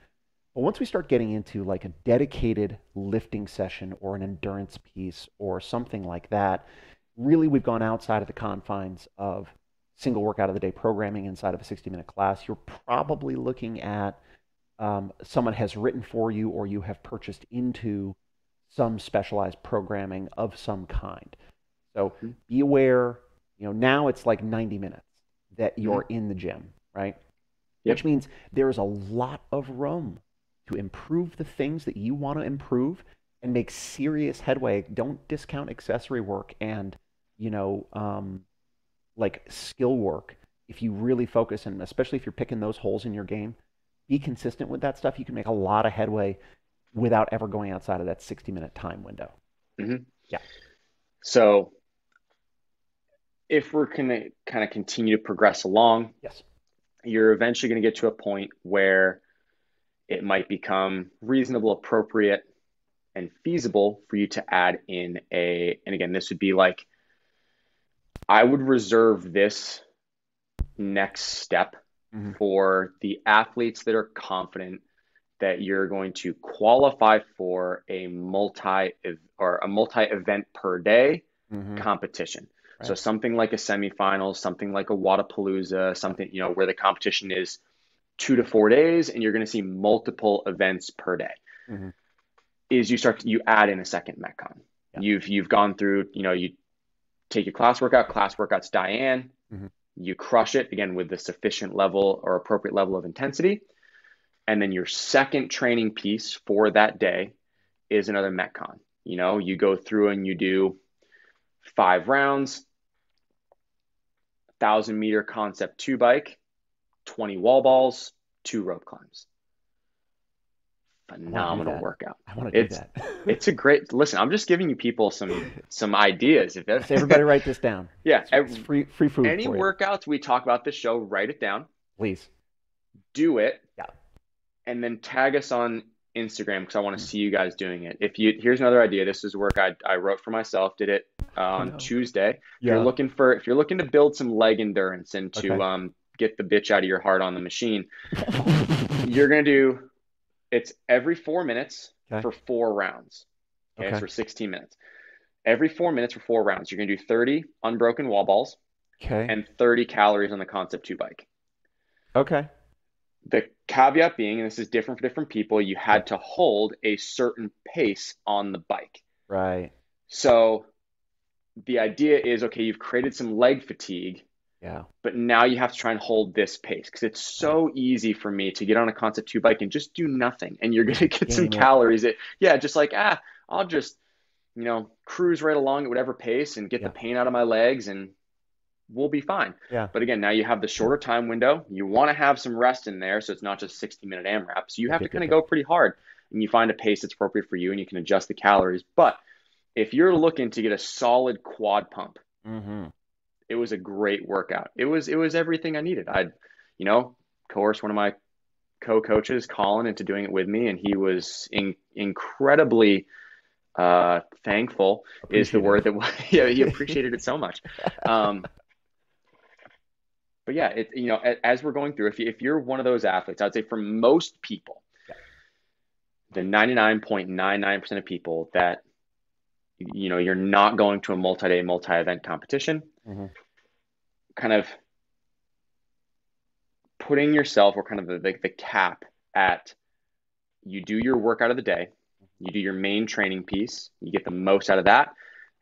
but once we start getting into like a dedicated lifting session or an endurance piece or something like that, really we've gone outside of the confines of single workout of the day programming inside of a 60 minute class. You're probably looking at um, someone has written for you or you have purchased into some specialized programming of some kind. So mm-hmm. be aware, you know, now it's like 90 minutes that you're mm-hmm. in the gym, right? Yep. Which means there's a lot of room to improve the things that you want to improve and make serious headway. Don't discount accessory work and, you know, um, like skill work. If you really focus, and especially if you're picking those holes in your game, be consistent with that stuff. You can make a lot of headway without ever going outside of that 60 minute time window. Mm-hmm. Yeah. So if we're going to kind of continue to progress along, yes, you're eventually going to get to a point where it might become reasonable, appropriate, and feasible for you to add in a, and again, this would be like, I would reserve this next step mm-hmm. for the athletes that are confident that you're going to qualify for a multi or a multi event per day mm-hmm. competition. Right. So something like a semifinal, something like a Wodapalooza, something you know where the competition is two to four days and you're going to see multiple events per day mm-hmm. is you start to, you add in a second metcon yeah. you've you've gone through you know you take your class workout class workouts diane mm-hmm. you crush it again with the sufficient level or appropriate level of intensity and then your second training piece for that day is another Metcon. You know, you go through and you do five rounds, thousand meter concept two bike, 20 wall balls, two rope climbs. Phenomenal workout. I want to do It's that. it's a great listen. I'm just giving you people some some ideas. If that's, everybody write this down. yeah, It's ev- free free food any workouts we talk about this show, write it down, please. do it, Yeah. and then tag us on Instagram because I want to Mm. see you guys doing it. If you here's another idea. This is work I I wrote for myself. Did it uh, on. Tuesday. If you're looking for if you're looking to build some leg endurance and to Okay. um get the bitch out of your heart on the machine, you're gonna do it's every four minutes Okay. for four rounds. Okay, Okay. it's for 16 minutes. Every four minutes for four rounds, you're gonna do 30 unbroken wall balls okay. and 30 calories on the Concept 2 bike. okay. The caveat being, and this is different for different people, you had to hold a certain pace on the bike. Right. So the idea is okay, you've created some leg fatigue, Yeah. but now you have to try and hold this pace because it's so easy for me to get on a Concept 2 bike and just do nothing. And you're going to get some Game it. calories. That, yeah, just like, ah, I'll just, you know, cruise right along at whatever pace and get Yeah. the pain out of my legs and we'll be fine. Yeah. But again, now you have the shorter time window. You want to have some rest in there. So it's not just 60 minute AMRAP. So you have to kind of go pretty hard and you find a pace that's appropriate for you and you can adjust the calories. But if you're looking to get a solid quad pump, Mm-hmm. It was a great workout. It was it was everything I needed. I'd, you know, coerced one of my co-coaches, Colin, into doing it with me, and he was in, incredibly uh, thankful. Is the word that yeah he appreciated it so much. Um, but yeah, it you know as we're going through, if you, if you're one of those athletes, I'd say for most people, the 99.99% of people that you know you're not going to a multi-day multi-event competition Mhm. kind of putting yourself or kind of the, the, the cap at you do your workout of the day you do your main training piece you get the most out of that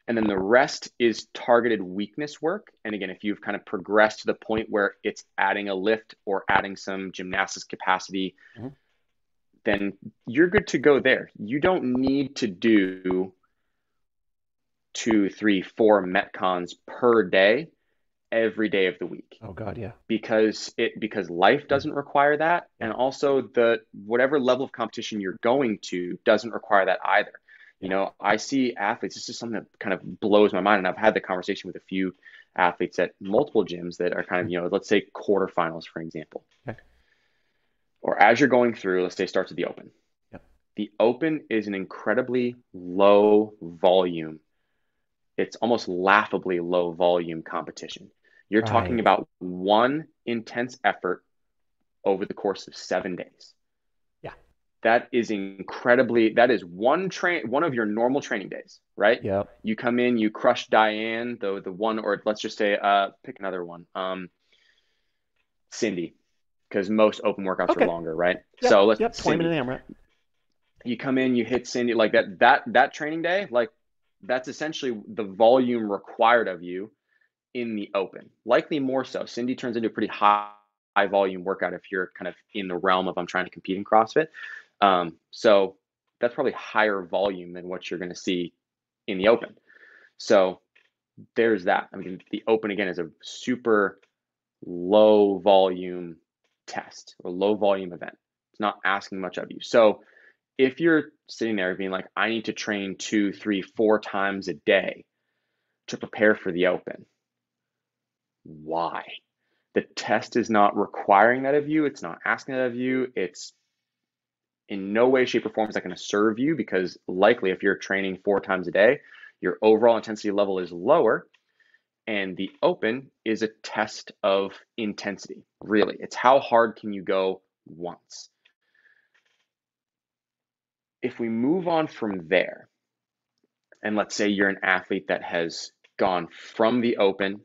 and then the rest is targeted weakness work and again if you've kind of progressed to the point where it's adding a lift or adding some gymnastics capacity Mhm. then you're good to go there you don't need to do two three four metcons per day every day of the week. Oh God, yeah. because it because life hmm. doesn't require that and also the whatever level of competition you're going to doesn't require that either. You know i see athletes this is something that kind of blows my mind and i've had the conversation with a few athletes at multiple gyms that are kind of hmm. you know let's say quarterfinals for example. Okay. or as you're going through let's say starts at the open. Yep. the open is an incredibly low volume it's almost laughably low volume competition you're talking about one intense effort over the course of seven days. Yeah. That is incredibly, that is one train, one of your normal training days, right? Yep. You come in, you crush Diane, the, the one, or let's just say, uh, pick another one. Um, Cindy, because most open workouts Okay. are longer, right? Yep. So let's, Yep. Twenty Cindy, minute AMRAP. you come in, you hit Cindy like that, that, that training day, like that's essentially the volume required of you in the open, likely more so. Cindy turns into a pretty high, high volume workout if you're kind of in the realm of I'm trying to compete in CrossFit. Um, so that's probably higher volume than what you're going to see in the open. So there's that. I mean, the open again is a super low volume test or low volume event. It's not asking much of you. So if you're sitting there being like, I need to train two, three, four times a day to prepare for the open, why? The test is not requiring that of you. It's not asking that of you. It's in no way, shape, or form is that going to serve you because likely if you're training four times a day, your overall intensity level is lower. And the open is a test of intensity, really. It's how hard can you go once. If we move on from there, and let's say you're an athlete that has gone from the open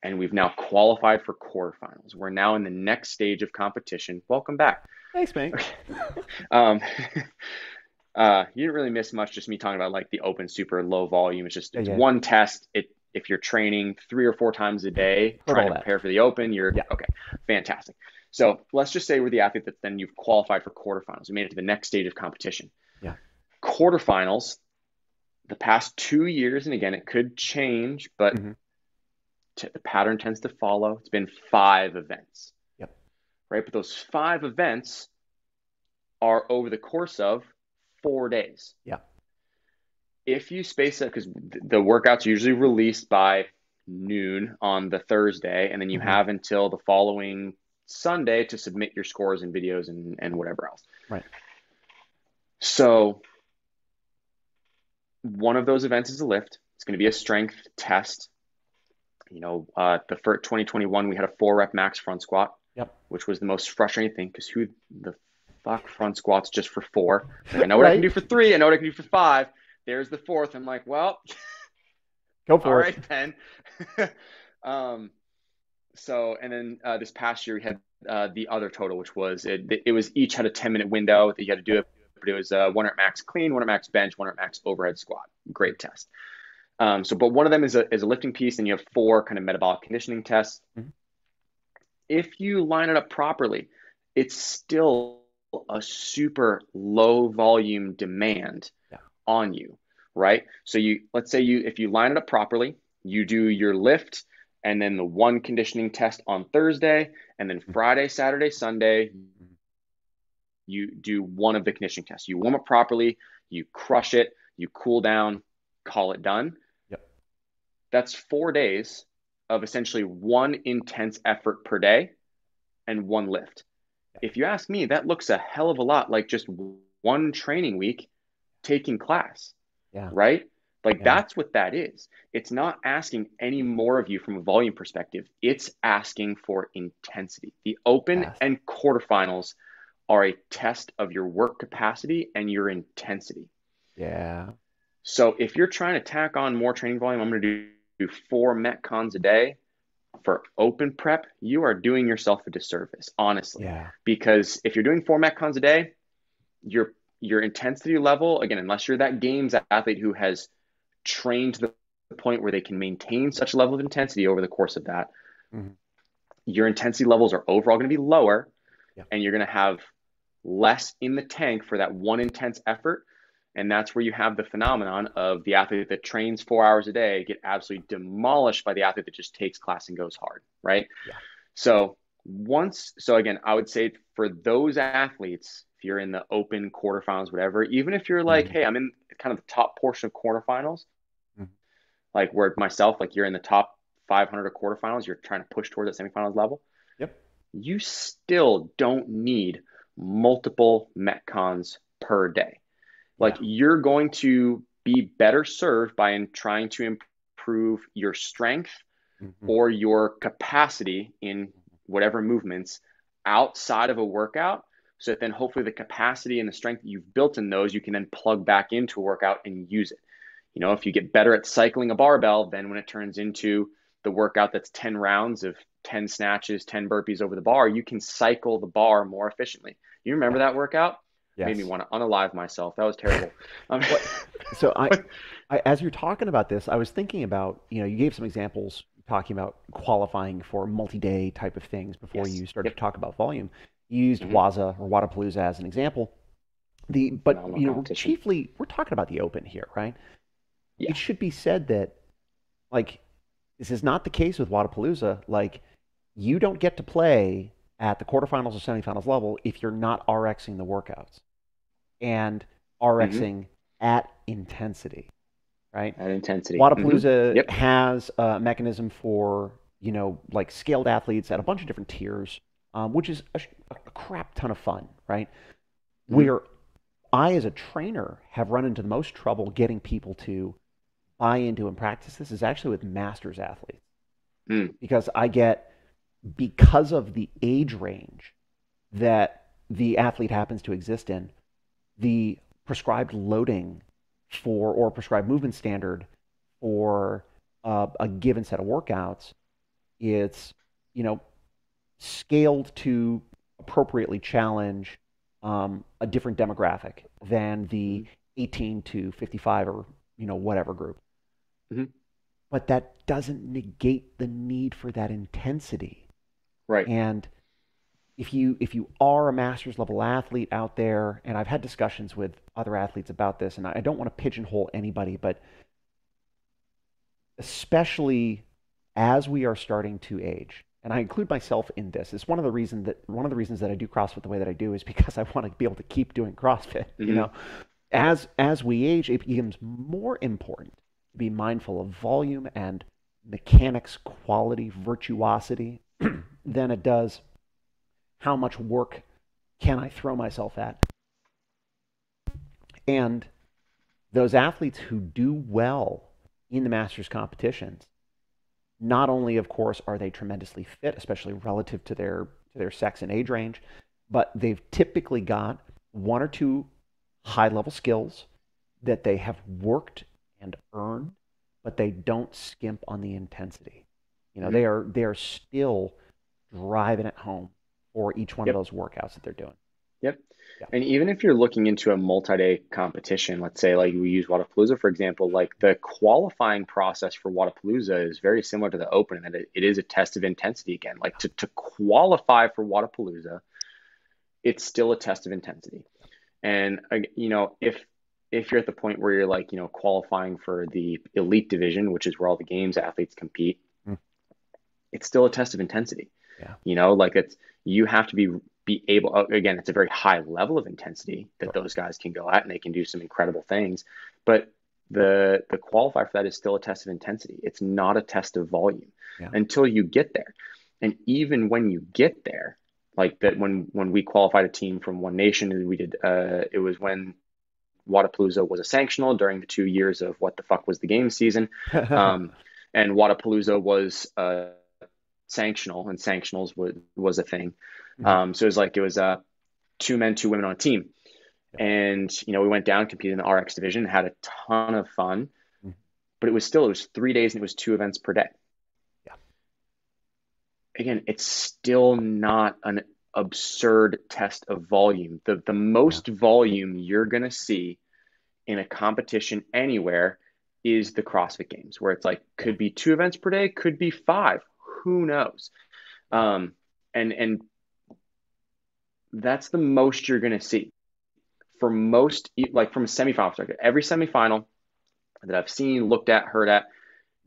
and we've now qualified for quarterfinals. We're now in the next stage of competition. Welcome back. Thanks, man. Um, uh, you didn't really miss much. Just me talking about like the open, super low volume. It's just it's yeah. one test. It if you're training three or four times a day Heard trying to prepare for the open, you're Yeah. okay, fantastic. So let's just say we're the athlete that then you've qualified for quarterfinals. We made it to the next stage of competition. Yeah. quarterfinals, the past two years, and again, it could change, but hmm t- the pattern tends to follow. It's been five events, Yep. right? But those five events are over the course of four days. Yeah. If you space it, because the workouts are usually released by noon on the Thursday, and then you Mhm. have until the following Sunday to submit your scores and videos and, and whatever else. Right. So one of those events is a lift. It's going to be a strength test. You know, uh, the first 2021 we had a four rep max front squat, Yep. which was the most frustrating thing because who the fuck front squats just for four? Like, I know what I can do for three. I know what I can do for five. There's the fourth. I'm like, well, Go all for it. right then. um, so and then uh, this past year we had uh, the other total, which was it. It was each had a 10 minute window that you had to do it, but it was uh, one rep max clean, one rep max bench, one rep max overhead squat. Great test. Um, so, but one of them is a is a lifting piece, and you have four kind of metabolic conditioning tests. Mhm. If you line it up properly, it's still a super low volume demand Yeah. on you, right? So you let's say you if you line it up properly, you do your lift and then the one conditioning test on Thursday, and then Mhm. Friday, Saturday, Sunday, you do one of the conditioning tests. You warm up properly, you crush it, you cool down, call it done. Yep. That's four days of essentially one intense effort per day and one lift. If you ask me, that looks a hell of a lot like just one training week taking class, Yeah. right? Like Yeah. that's what that is. It's not asking any more of you from a volume perspective. It's asking for intensity. The open Yes. and quarterfinals are a test of your work capacity and your intensity. Yeah. So if you're trying to tack on more training volume, I'm going to do, do four metcons a day for open prep. You are doing yourself a disservice, honestly, Yeah. because if you're doing four metcons a day, your your intensity level, again, unless you're that games athlete who has trained to the point where they can maintain such a level of intensity over the course of that, Mhm. your intensity levels are overall going to be lower, Yeah. and you're going to have less in the tank for that one intense effort. And that's where you have the phenomenon of the athlete that trains four hours a day get absolutely demolished by the athlete that just takes class and goes hard, right? Yeah. So once, so again, I would say for those athletes, if you're in the open quarterfinals, whatever, even if you're like, Mhm. hey, I'm in kind of the top portion of quarterfinals, Mhm. like where myself, like you're in the top 500 of quarterfinals, you're trying to push towards that semifinals level. You still don't need multiple metcons per day. Like you're going to be better served by in trying to improve your strength Mhm. or your capacity in whatever movements outside of a workout so that then hopefully the capacity and the strength that you've built in those you can then plug back into a workout and use it you know if you get better at cycling a barbell then when it turns into the workout that's 10 rounds of 10 snatches 10 burpees over the bar you can cycle the bar more efficiently you remember that workout Yes. made me want to unalive myself that was terrible um, So I, I, as you're talking about this, I was thinking about, you know, you gave some examples talking about qualifying for multi-day type of things before Yes. you started Yep. to talk about volume. You used Mhm. Waza or Wodapalooza as an example. The but Phenomenal you know, chiefly we're talking about the open here, right? Yeah. It should be said that like this is not the case with Wodapalooza. Like you don't get to play at the quarterfinals or semifinals level if you're not RXing the workouts and RXing at intensity, right? at intensity Wodapalooza Mhm. Yep. has a mechanism for, you know, like scaled athletes at a bunch of different tiers, um, which is a, a crap ton of fun, right? Mhm. Where I, as a trainer, have run into the most trouble getting people to buy into and practice this is actually with masters athletes. Mm. Because I get, because of the age range that the athlete happens to exist in, the prescribed loading for or prescribed movement standard for uh, a given set of workouts, it's you know scaled to appropriately challenge um, a different demographic than the 18 to 55 or you know whatever group. Mhm. But that doesn't negate the need for that intensity. Right And if you if you are a master's level athlete out there, and I've had discussions with other athletes about this, and I don't want to pigeonhole anybody, but especially as we are starting to age, and I include myself in this. It's one of the reasons that one of the reasons that I do CrossFit the way that I do is because I want to be able to keep doing CrossFit. Mm-hmm. You know, as as we age, it becomes more important to be mindful of volume and mechanics, quality, virtuosity than it does how much work can I throw myself at. And those athletes who do well in the masters competitions not only, of course, are they tremendously fit, especially relative to their to their sex and age range, but they've typically got one or two high level skills that they have worked and earned, but they don't skimp on the intensity. You know, mm-hmm. they are they are still driving it home for each one yep. of those workouts that they're doing. Yep. Yeah. And even if you're looking into a multi-day competition, let's say like we use Wodapalooza for example, like the qualifying process for Wodapalooza is very similar to the Open, and that it, it is a test of intensity again. Like to to qualify for Wodapalooza, it's still a test of intensity. And uh, you know, if if you're at the point where you're like, you know, qualifying for the elite division, which is where all the games athletes compete, mm. it's still a test of intensity. Yeah. You know, like it's you have to be be able uh, again it's a very high level of intensity that sure. those guys can go at and they can do some incredible things but the the qualifier for that is still a test of intensity it's not a test of volume yeah. until you get there and even when you get there like that when when we qualified a team from one nation and we did uh, it was when Wodapalooza was a sanctional during the two years of what the fuck was the game season um, and Wodapalooza was uh, sanctional and sanctionals was was a thing Mm-hmm. Um, so it was like it was uh, two men, two women on a team. And you know, we went down, competed in the RX division, had a ton of fun, mm-hmm. but it was still it was three days and it was two events per day. Yeah. Again, it's still not an absurd test of volume. The the most yeah. volume you're gonna see in a competition anywhere is the CrossFit Games, where it's like could be two events per day, could be five, who knows? Um, and and that's the most you're going to see for most, like from a semifinal perspective. Every semifinal that I've seen, looked at, heard at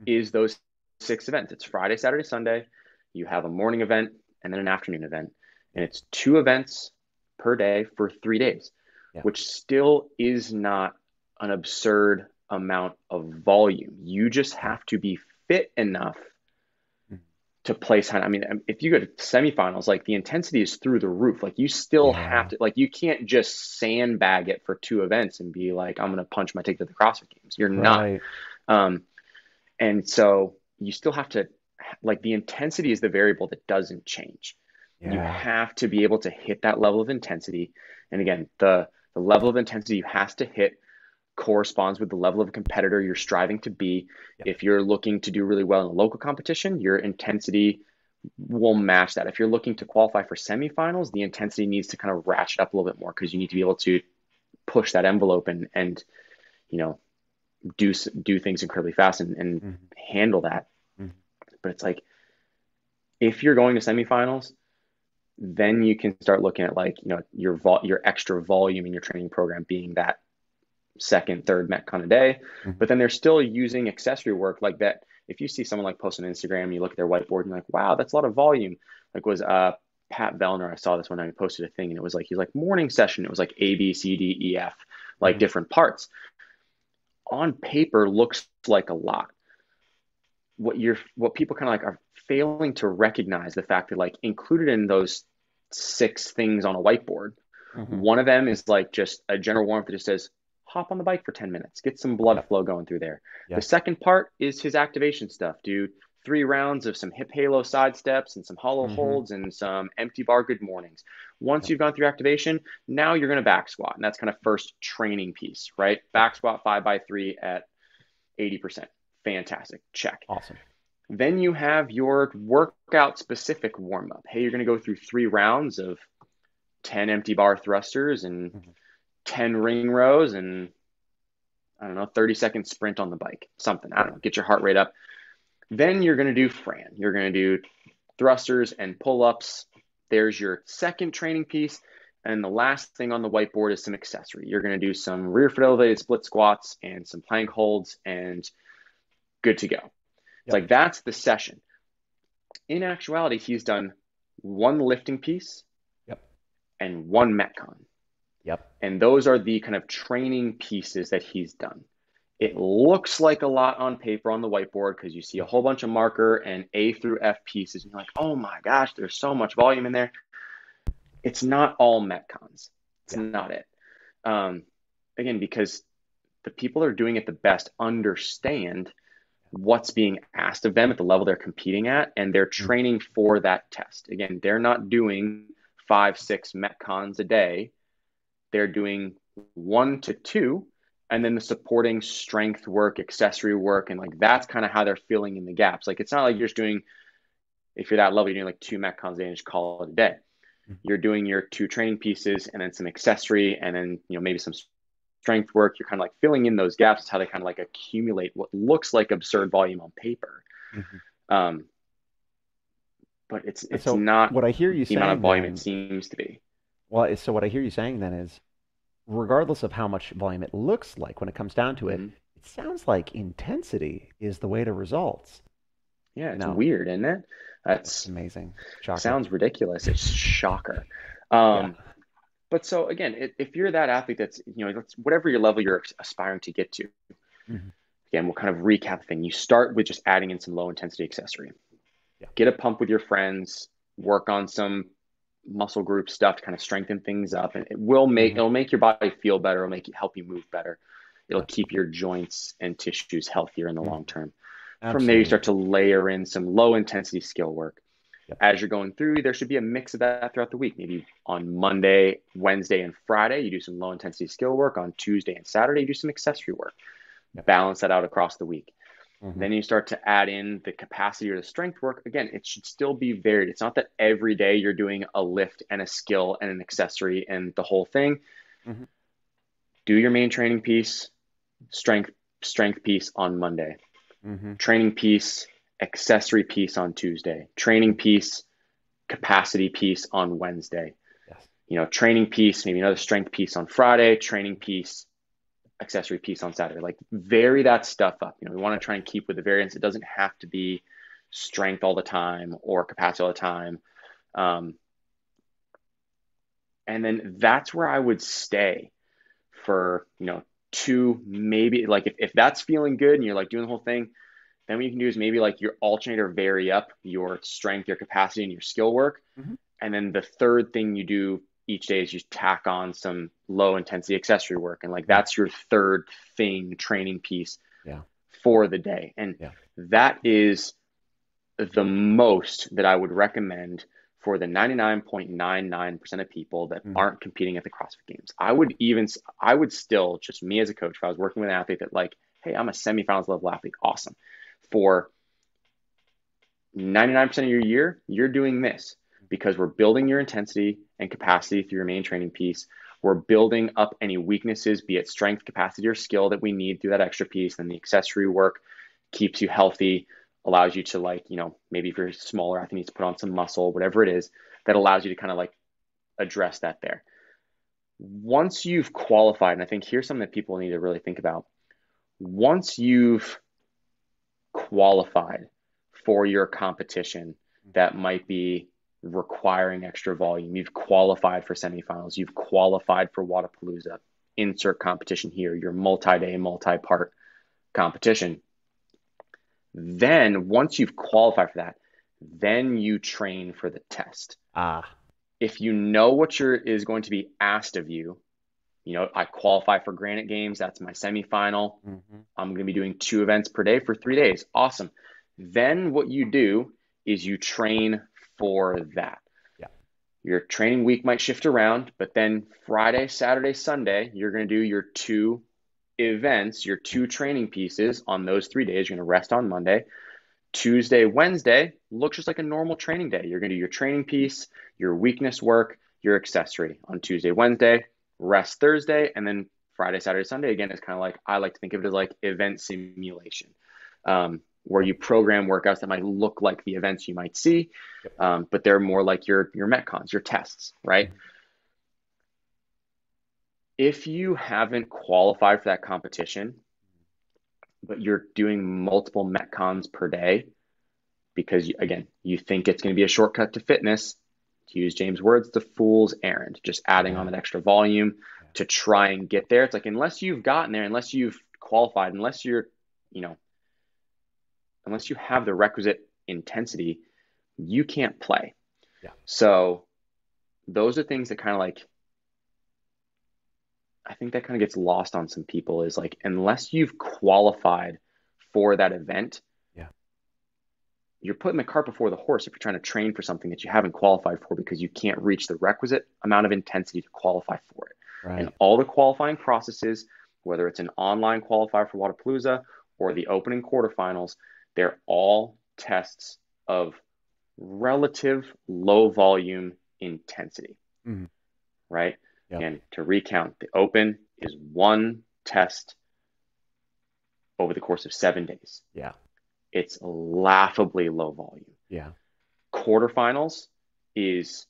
is those six events. It's Friday, Saturday, Sunday. You have a morning event and then an afternoon event. And it's two events per day for three days, yeah. which still is not an absurd amount of volume. You just have to be fit enough to place high. I mean, um, if you go to semifinals, like the intensity is through the roof. Like you still yeah. have to, like you can't just sandbag it for two events and be like, I'm going to punch my ticket to the CrossFit Games. You're right. not. Um, and so you still have to, like the intensity is the variable that doesn't change. Yeah. You have to be able to hit that level of intensity. And again, the the level of intensity you has to hit corresponds with the level of competitor you're striving to be. Yep. If you're looking to do really well in a local competition, your intensity will match that. If you're looking to qualify for semifinals, the intensity needs to kind of ratchet up a little bit more because you need to be able to push that envelope and and you know do do things incredibly fast and, and mm-hmm. handle that. Mm-hmm. But it's like if you're going to semifinals, then you can start looking at like you know your vol- your extra volume in your training program being that second, third Metcon a day. Mm-hmm. But then they're still using accessory work like that. If you see someone like post on Instagram, you look at their whiteboard and you're like, wow, that's a lot of volume. Like was uh Pat Vellner, I saw this one I posted a thing and it was like he's like morning session. It was like A, B, C, D, E, F, like mm-hmm. different parts. On paper looks like a lot. What you're what people kind of like are failing to recognize the fact that like included in those six things on a whiteboard, mm-hmm. one of them is like just a general warm up that just says hop on the bike for 10 minutes, get some blood flow going through there. Yeah. The second part is his activation stuff, dude. Three rounds of some hip halo side steps and some hollow mm-hmm. holds and some empty bar good mornings. Once yeah. you've gone through activation, now you're going to back squat. And that's kind of first training piece, right? Back squat five by three at 80%. Fantastic. Check. Awesome. Then you have your workout specific warm up. Hey, you're going to go through three rounds of 10 empty bar thrusters and mm-hmm 10 ring rows and I don't know, 30 second sprint on the bike, something. I don't know, get your heart rate up. Then you're going to do Fran. You're going to do thrusters and pull ups there's your second training piece. And the last thing on the whiteboard is some accessory. You're going to do some rear foot elevated split squats and some plank holds and good to go. Yep. It's like that's the session. In actuality, he's done one lifting piece yep. and one Metcon. Yep. And those are the kind of training pieces that he's done. It looks like a lot on paper on the whiteboard because you see a whole bunch of marker and A through F pieces. And you're like, oh my gosh, there's so much volume in there it's not all metcons. It's yeah. not it. Um, again, because the people that are doing it the best understand what's being asked of them at the level they're competing at, and they're mm-hmm. training for that test. Again, they're not doing five, six metcons a day. They're doing one to two, and then the supporting strength work, accessory work, and like that's kind of how they're filling in the gaps. Like it's not like you're just doing, if you're that level, you're doing like two metcons a day and just call it a day. Mm-hmm. You're doing your two training pieces and then some accessory and then, you know, maybe some strength work. You're kind of like filling in those gaps. It's how they kind of like accumulate what looks like absurd volume on paper. Mm-hmm. Um, but it's it's so not what I hear you the saying. amount of volume then, it seems to be. Well, so what I hear you saying then is, regardless of how much volume it looks like when it comes down to it, mm-hmm. it sounds like intensity is the way to results. Yeah, it's weird, isn't it? That's, That's amazing. Shocker. Sounds ridiculous. It's shocker. Um, yeah. But so again, if you're that athlete that's you know whatever your level you're aspiring to get to, mm-hmm. again we'll kind of recap the thing. You start with just adding in some low intensity accessory. Yeah. Get a pump with your friends. Work on some muscle group stuff to kind of strengthen things up, and it will make mm-hmm. it'll make your body feel better. It'll make it help you move better. It'll keep your joints and tissues healthier in the mm-hmm. long term. Absolutely. From there, you start to layer in some low intensity skill work. Yep. As you're going through, there should be a mix of that throughout the week. Maybe on Monday, Wednesday, and Friday, you do some low intensity skill work. On Tuesday and Saturday, you do some accessory work. Yep. Balance that out across the week. Mm-hmm. Then you start to add in the capacity or the strength work. Again, it should still be varied. It's not that every day you're doing a lift and a skill and an accessory and the whole thing. Mm-hmm. Do your main training piece, strength strength piece on Monday mm-hmm. training piece, accessory piece on Tuesday, training piece, capacity piece on Wednesday. Yes. You know, training piece, maybe another strength piece on Friday, training piece, accessory piece on Saturday. Like vary that stuff up. You know, we want to try and keep with the variance. It doesn't have to be strength all the time or capacity all the time. Um, and then that's where I would stay for, you know, two, maybe like if, if that's feeling good and you're like doing the whole thing, then what you can do is maybe like your alternator vary up your strength, your capacity, and your skill work. Mm-hmm. And then the third thing you do each day is you tack on some low intensity accessory work. And like that's your third thing training piece yeah. for the day. And yeah. that is the most that I would recommend for the 99.99% of people that mm-hmm. aren't competing at the CrossFit Games. I would even, I would still, just me as a coach, if I was working with an athlete that like, hey, I'm a semifinals level athlete, awesome. For 99% of your year, you're doing this because we're building your intensity and capacity through your main training piece. We're building up any weaknesses, be it strength, capacity, or skill that we need through that extra piece. Then the accessory work keeps you healthy allows you to like, you know, maybe if you're smaller, I think needs to put on some muscle, whatever it is, that allows you to kind of like address that there. Once you've qualified, and I think here's something that people need to really think about. Once you've qualified for your competition that might be requiring extra volume, you've qualified for semifinals, you've qualified for Wodapalooza, insert competition here, your multi day, multi part competition then, once you've qualified for that, then you train for the test. Ah. If you know what your is going to be asked of you, you know, I qualify for Granite Games. That's my semifinal. Mm-hmm. I'm going to be doing two events per day for three days. Awesome. Then what you do is you train for that. Yeah. Your training week might shift around, but then Friday, Saturday, Sunday, you're going to do your two events, your two training pieces on those three days. You're going to rest on Monday. Tuesday, Wednesday looks just like a normal training day. You're going to do your training piece, your weakness work, your accessory on Tuesday, Wednesday, rest Thursday, and then Friday, Saturday, Sunday again is kind of like I like to think of it as like event simulation. Um, where you program workouts that might look like the events you might see, um, but they're more like your your metcons, your tests, right? If you haven't qualified for that competition, but you're doing multiple metcons per day because again, you think it's going to be a shortcut to fitness, to use James' words, the fool's errand, just adding on that extra volume to try and get there. It's like unless you've gotten there, unless you've qualified, unless you're, you know, unless you have the requisite intensity, you can't play. Yeah. So those are things that kind of like I think that kind of gets lost on some people is like unless you've qualified for that event, yeah, you're putting the cart before the horse if you're trying to train for something that you haven't qualified for because you can't reach the requisite amount of intensity to qualify for it. Right. And all the qualifying processes, whether it's an online qualifier for Wodapalooza or the opening quarterfinals, they're all tests of relative low volume intensity. Mm-hmm. Right? Yep. And to recount, the open is one test over the course of seven days. Yeah. It's laughably low volume. Yeah. Quarterfinals is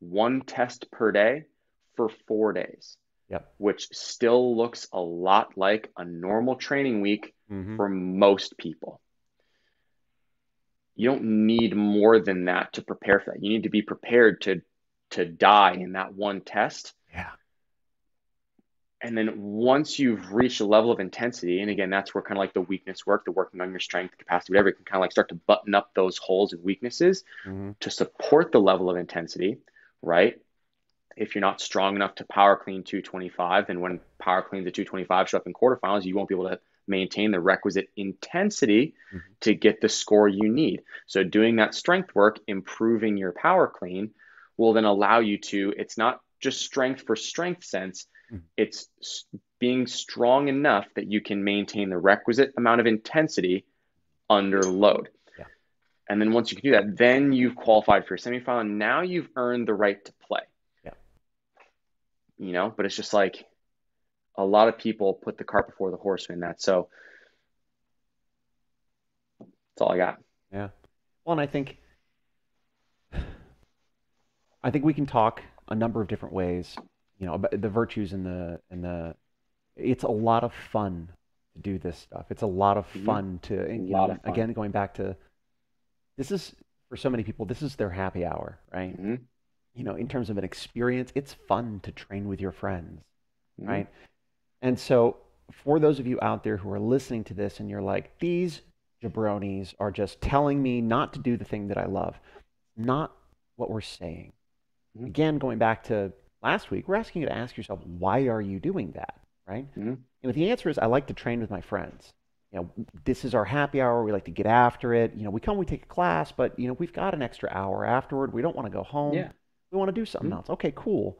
one test per day for four days. Yep. Which still looks a lot like a normal training week mm-hmm. for most people. You don't need more than that to prepare for that. You need to be prepared to to die in that one test. Yeah. And then once you've reached a level of intensity, and again, that's where kind of like the weakness work, the working on your strength, capacity, whatever, you can kind of like start to button up those holes and weaknesses mm-hmm. to support the level of intensity, right? If you're not strong enough to power clean 225, then when power cleans the 225 show up in quarterfinals, you won't be able to maintain the requisite intensity mm-hmm. to get the score you need. So doing that strength work, improving your power clean, will then allow you to, it's not just strength for strength sense, mm-hmm. it's being strong enough that you can maintain the requisite amount of intensity under load. Yeah. And then once you can do that, then you've qualified for your semifinal. Now you've earned the right to play. Yeah. You know, but it's just like a lot of people put the cart before the horse in that. So that's all I got. Yeah. Well, and I think I think we can talk a number of different ways, you know, about the virtues and the and the. It's a lot of fun to do this stuff. It's a lot of mm-hmm. fun to, you know, fun. again, going back to, this is for so many people. This is their happy hour, right? Mm-hmm. You know, in terms of an experience, it's fun to train with your friends, mm-hmm. right? And so, for those of you out there who are listening to this and you're like, these jabronis are just telling me not to do the thing that I love, not what we're saying. Mm-hmm. Again, going back to last week, we're asking you to ask yourself, why are you doing that? Right? Mm-hmm. And if the answer is, I like to train with my friends. You know, this is our happy hour. We like to get after it. You know, we come, we take a class, but you know, we've got an extra hour afterward. We don't want to go home. Yeah. We want to do something mm-hmm. else. Okay, cool.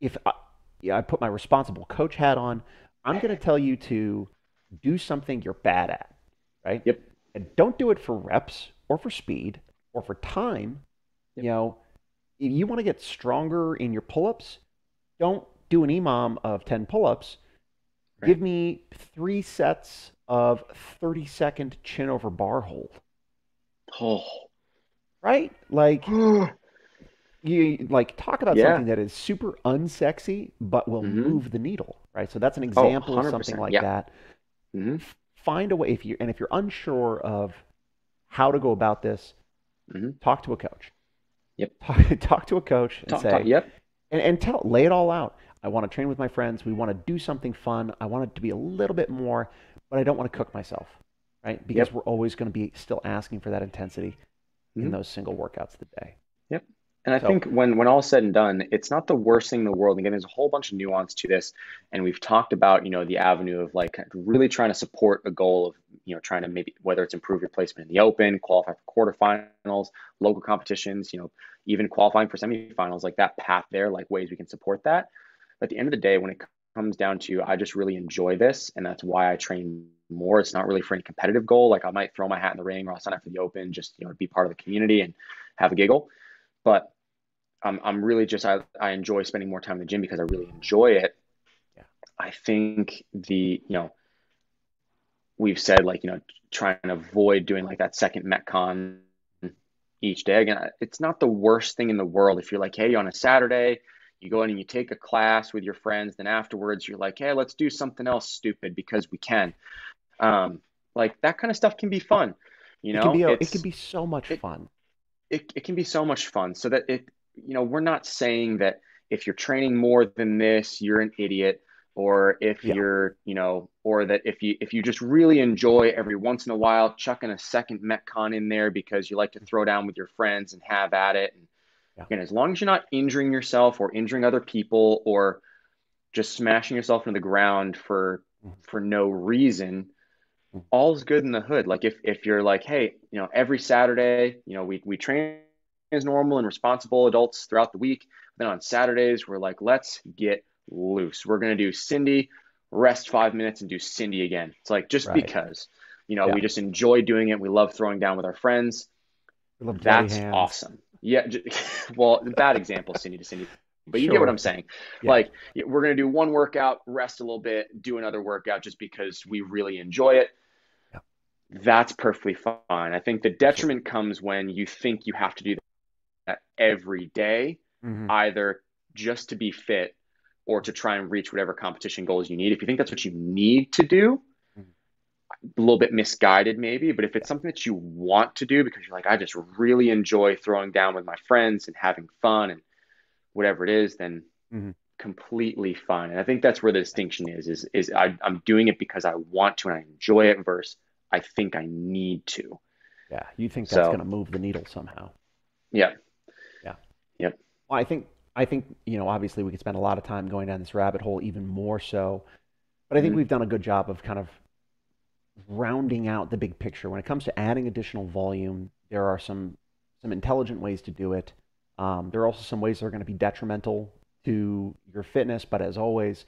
If I, yeah, I put my responsible coach hat on, I'm going to tell you to do something you're bad at, right? Yep. And don't do it for reps or for speed or for time. Yep. You know, if you want to get stronger in your pull-ups, don't do an EMOM of 10 pull-ups. Right. Give me three sets of 30 second chin over bar hold. Oh. Right? Like you like talk about yeah. something that is super unsexy but will mm-hmm. move the needle, right? So that's an Oh, example of something like yeah. that. hmm Find a way if you and if you're unsure of how to go about this, hmm talk to a coach. Yep. Talk, talk to a coach and Talk, say, talk, yep. and, and tell, lay it all out. I want to train with my friends. We want to do something fun. I want it to be a little bit more, but I don't want to cook myself, right? Because Yep. we're always going to be still asking for that intensity in Mhm. those single workouts of the day. And I So- think when when all said and done, it's not the worst thing in the world. Again, there's a whole bunch of nuance to this, and we've talked about you know the avenue of like really trying to support a goal of you know trying to maybe whether it's improve your placement in the open, qualify for quarterfinals, local competitions, you know even qualifying for semifinals, like that path there, like ways we can support that. But at the end of the day, when it comes down to I just really enjoy this, and that's why I train more. It's not really for any competitive goal. Like I might throw my hat in the ring or I'll sign up for the open, just you know be part of the community and have a giggle. But I'm I'm really just I, I enjoy spending more time in the gym because I really enjoy it. Yeah. I think the you know we've said like you know try and avoid doing like that second metcon each day. Again it's not the worst thing in the world. If you're like hey on a saturday you go in and you take a class with your friends then afterwards you're like hey let's do something else stupid because we can. Um, like that kind of stuff can be fun you know? it can be, it's, it can be so much it, fun. it, it can be so much fun. So that it you know we're not saying that if you're training more than this you're an idiot or if yeah. you're you know or that if you if you just really enjoy every once in a while chucking a second metcon in there because you like to throw down with your friends and have at it and yeah. again as long as you're not injuring yourself or injuring other people or just smashing yourself into the ground for mm-hmm. for no reason mm-hmm. all's good in the hood like if if you're like hey you know every saturday you know we we train as normal and responsible adults throughout the week then on saturdays we're like let's get loose. We're going to do Cindy, rest five minutes, and do Cindy again. It's like just right. because, you know, yeah. we just enjoy doing it. We love throwing down with our friends. That's hands. awesome. Yeah. well, bad example, Cindy to Cindy. But you sure. get what I'm saying. Yeah. Like, we're going to do one workout, rest a little bit, do another workout just because we really enjoy it. That's perfectly fine. I think the detriment comes when you think you have to do that every day, mm-hmm. either just to be fit or to try and reach whatever competition goals you need. If you think that's what you need to do, a little bit misguided maybe, but if it's something that you want to do because you're like, I just really enjoy throwing down with my friends and having fun and whatever it is, then mm-hmm. completely fine. And I think that's where the distinction is, is, is I, I'm doing it because I want to and I enjoy it versus I think I need to. Yeah. You think that's so, going to move the needle somehow. Yeah. Yep. Well, I think I think, you know, obviously we could spend a lot of time going down this rabbit hole, even more so. But I think mm-hmm. we've done a good job of kind of rounding out the big picture. When it comes to adding additional volume, there are some some intelligent ways to do it. Um, there are also some ways that are going to be detrimental to your fitness. But as always,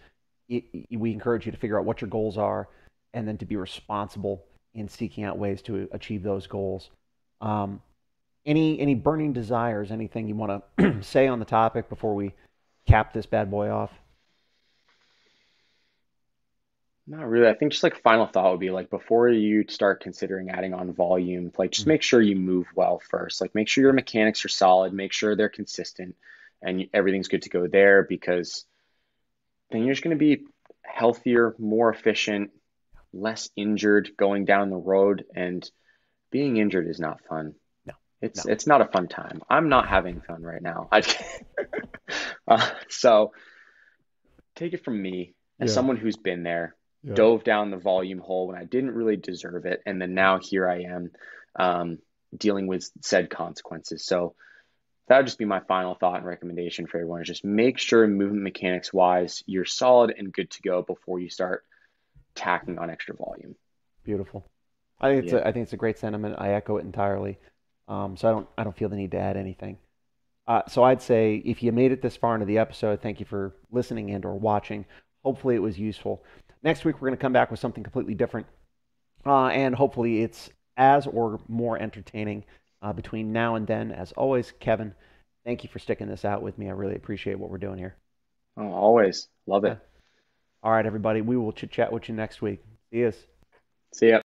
it, it, we encourage you to figure out what your goals are and then to be responsible in seeking out ways to achieve those goals. Um, any any burning desires? Anything you want to say on the topic before we cap this bad boy off? Not really. I think just like final thought would be like before you start considering adding on volume, like just mm-hmm. make sure you move well first. Like make sure your mechanics are solid, make sure they're consistent, and everything's good to go there because then you're just going to be healthier, more efficient, less injured going down the road. And being injured is not fun. It's no. it's not a fun time. I'm not having fun right now. I, uh, so take it from me as yeah. someone who's been there, yeah. dove down the volume hole when I didn't really deserve it, and then now here I am um, dealing with said consequences. So that would just be my final thought and recommendation for everyone: is just make sure movement mechanics wise you're solid and good to go before you start tacking on extra volume. Beautiful. I think it's yeah. a, I think it's a great sentiment. I echo it entirely. Um, so I don't I don't feel the need to add anything. Uh, so I'd say if you made it this far into the episode, thank you for listening and or watching. Hopefully it was useful. Next week we're going to come back with something completely different, uh, and hopefully it's as or more entertaining. Uh, between now and then, as always, Kevin, thank you for sticking this out with me. I really appreciate what we're doing here. Oh, always love it. All right, everybody. We will chit chat with you next week. See you. See ya.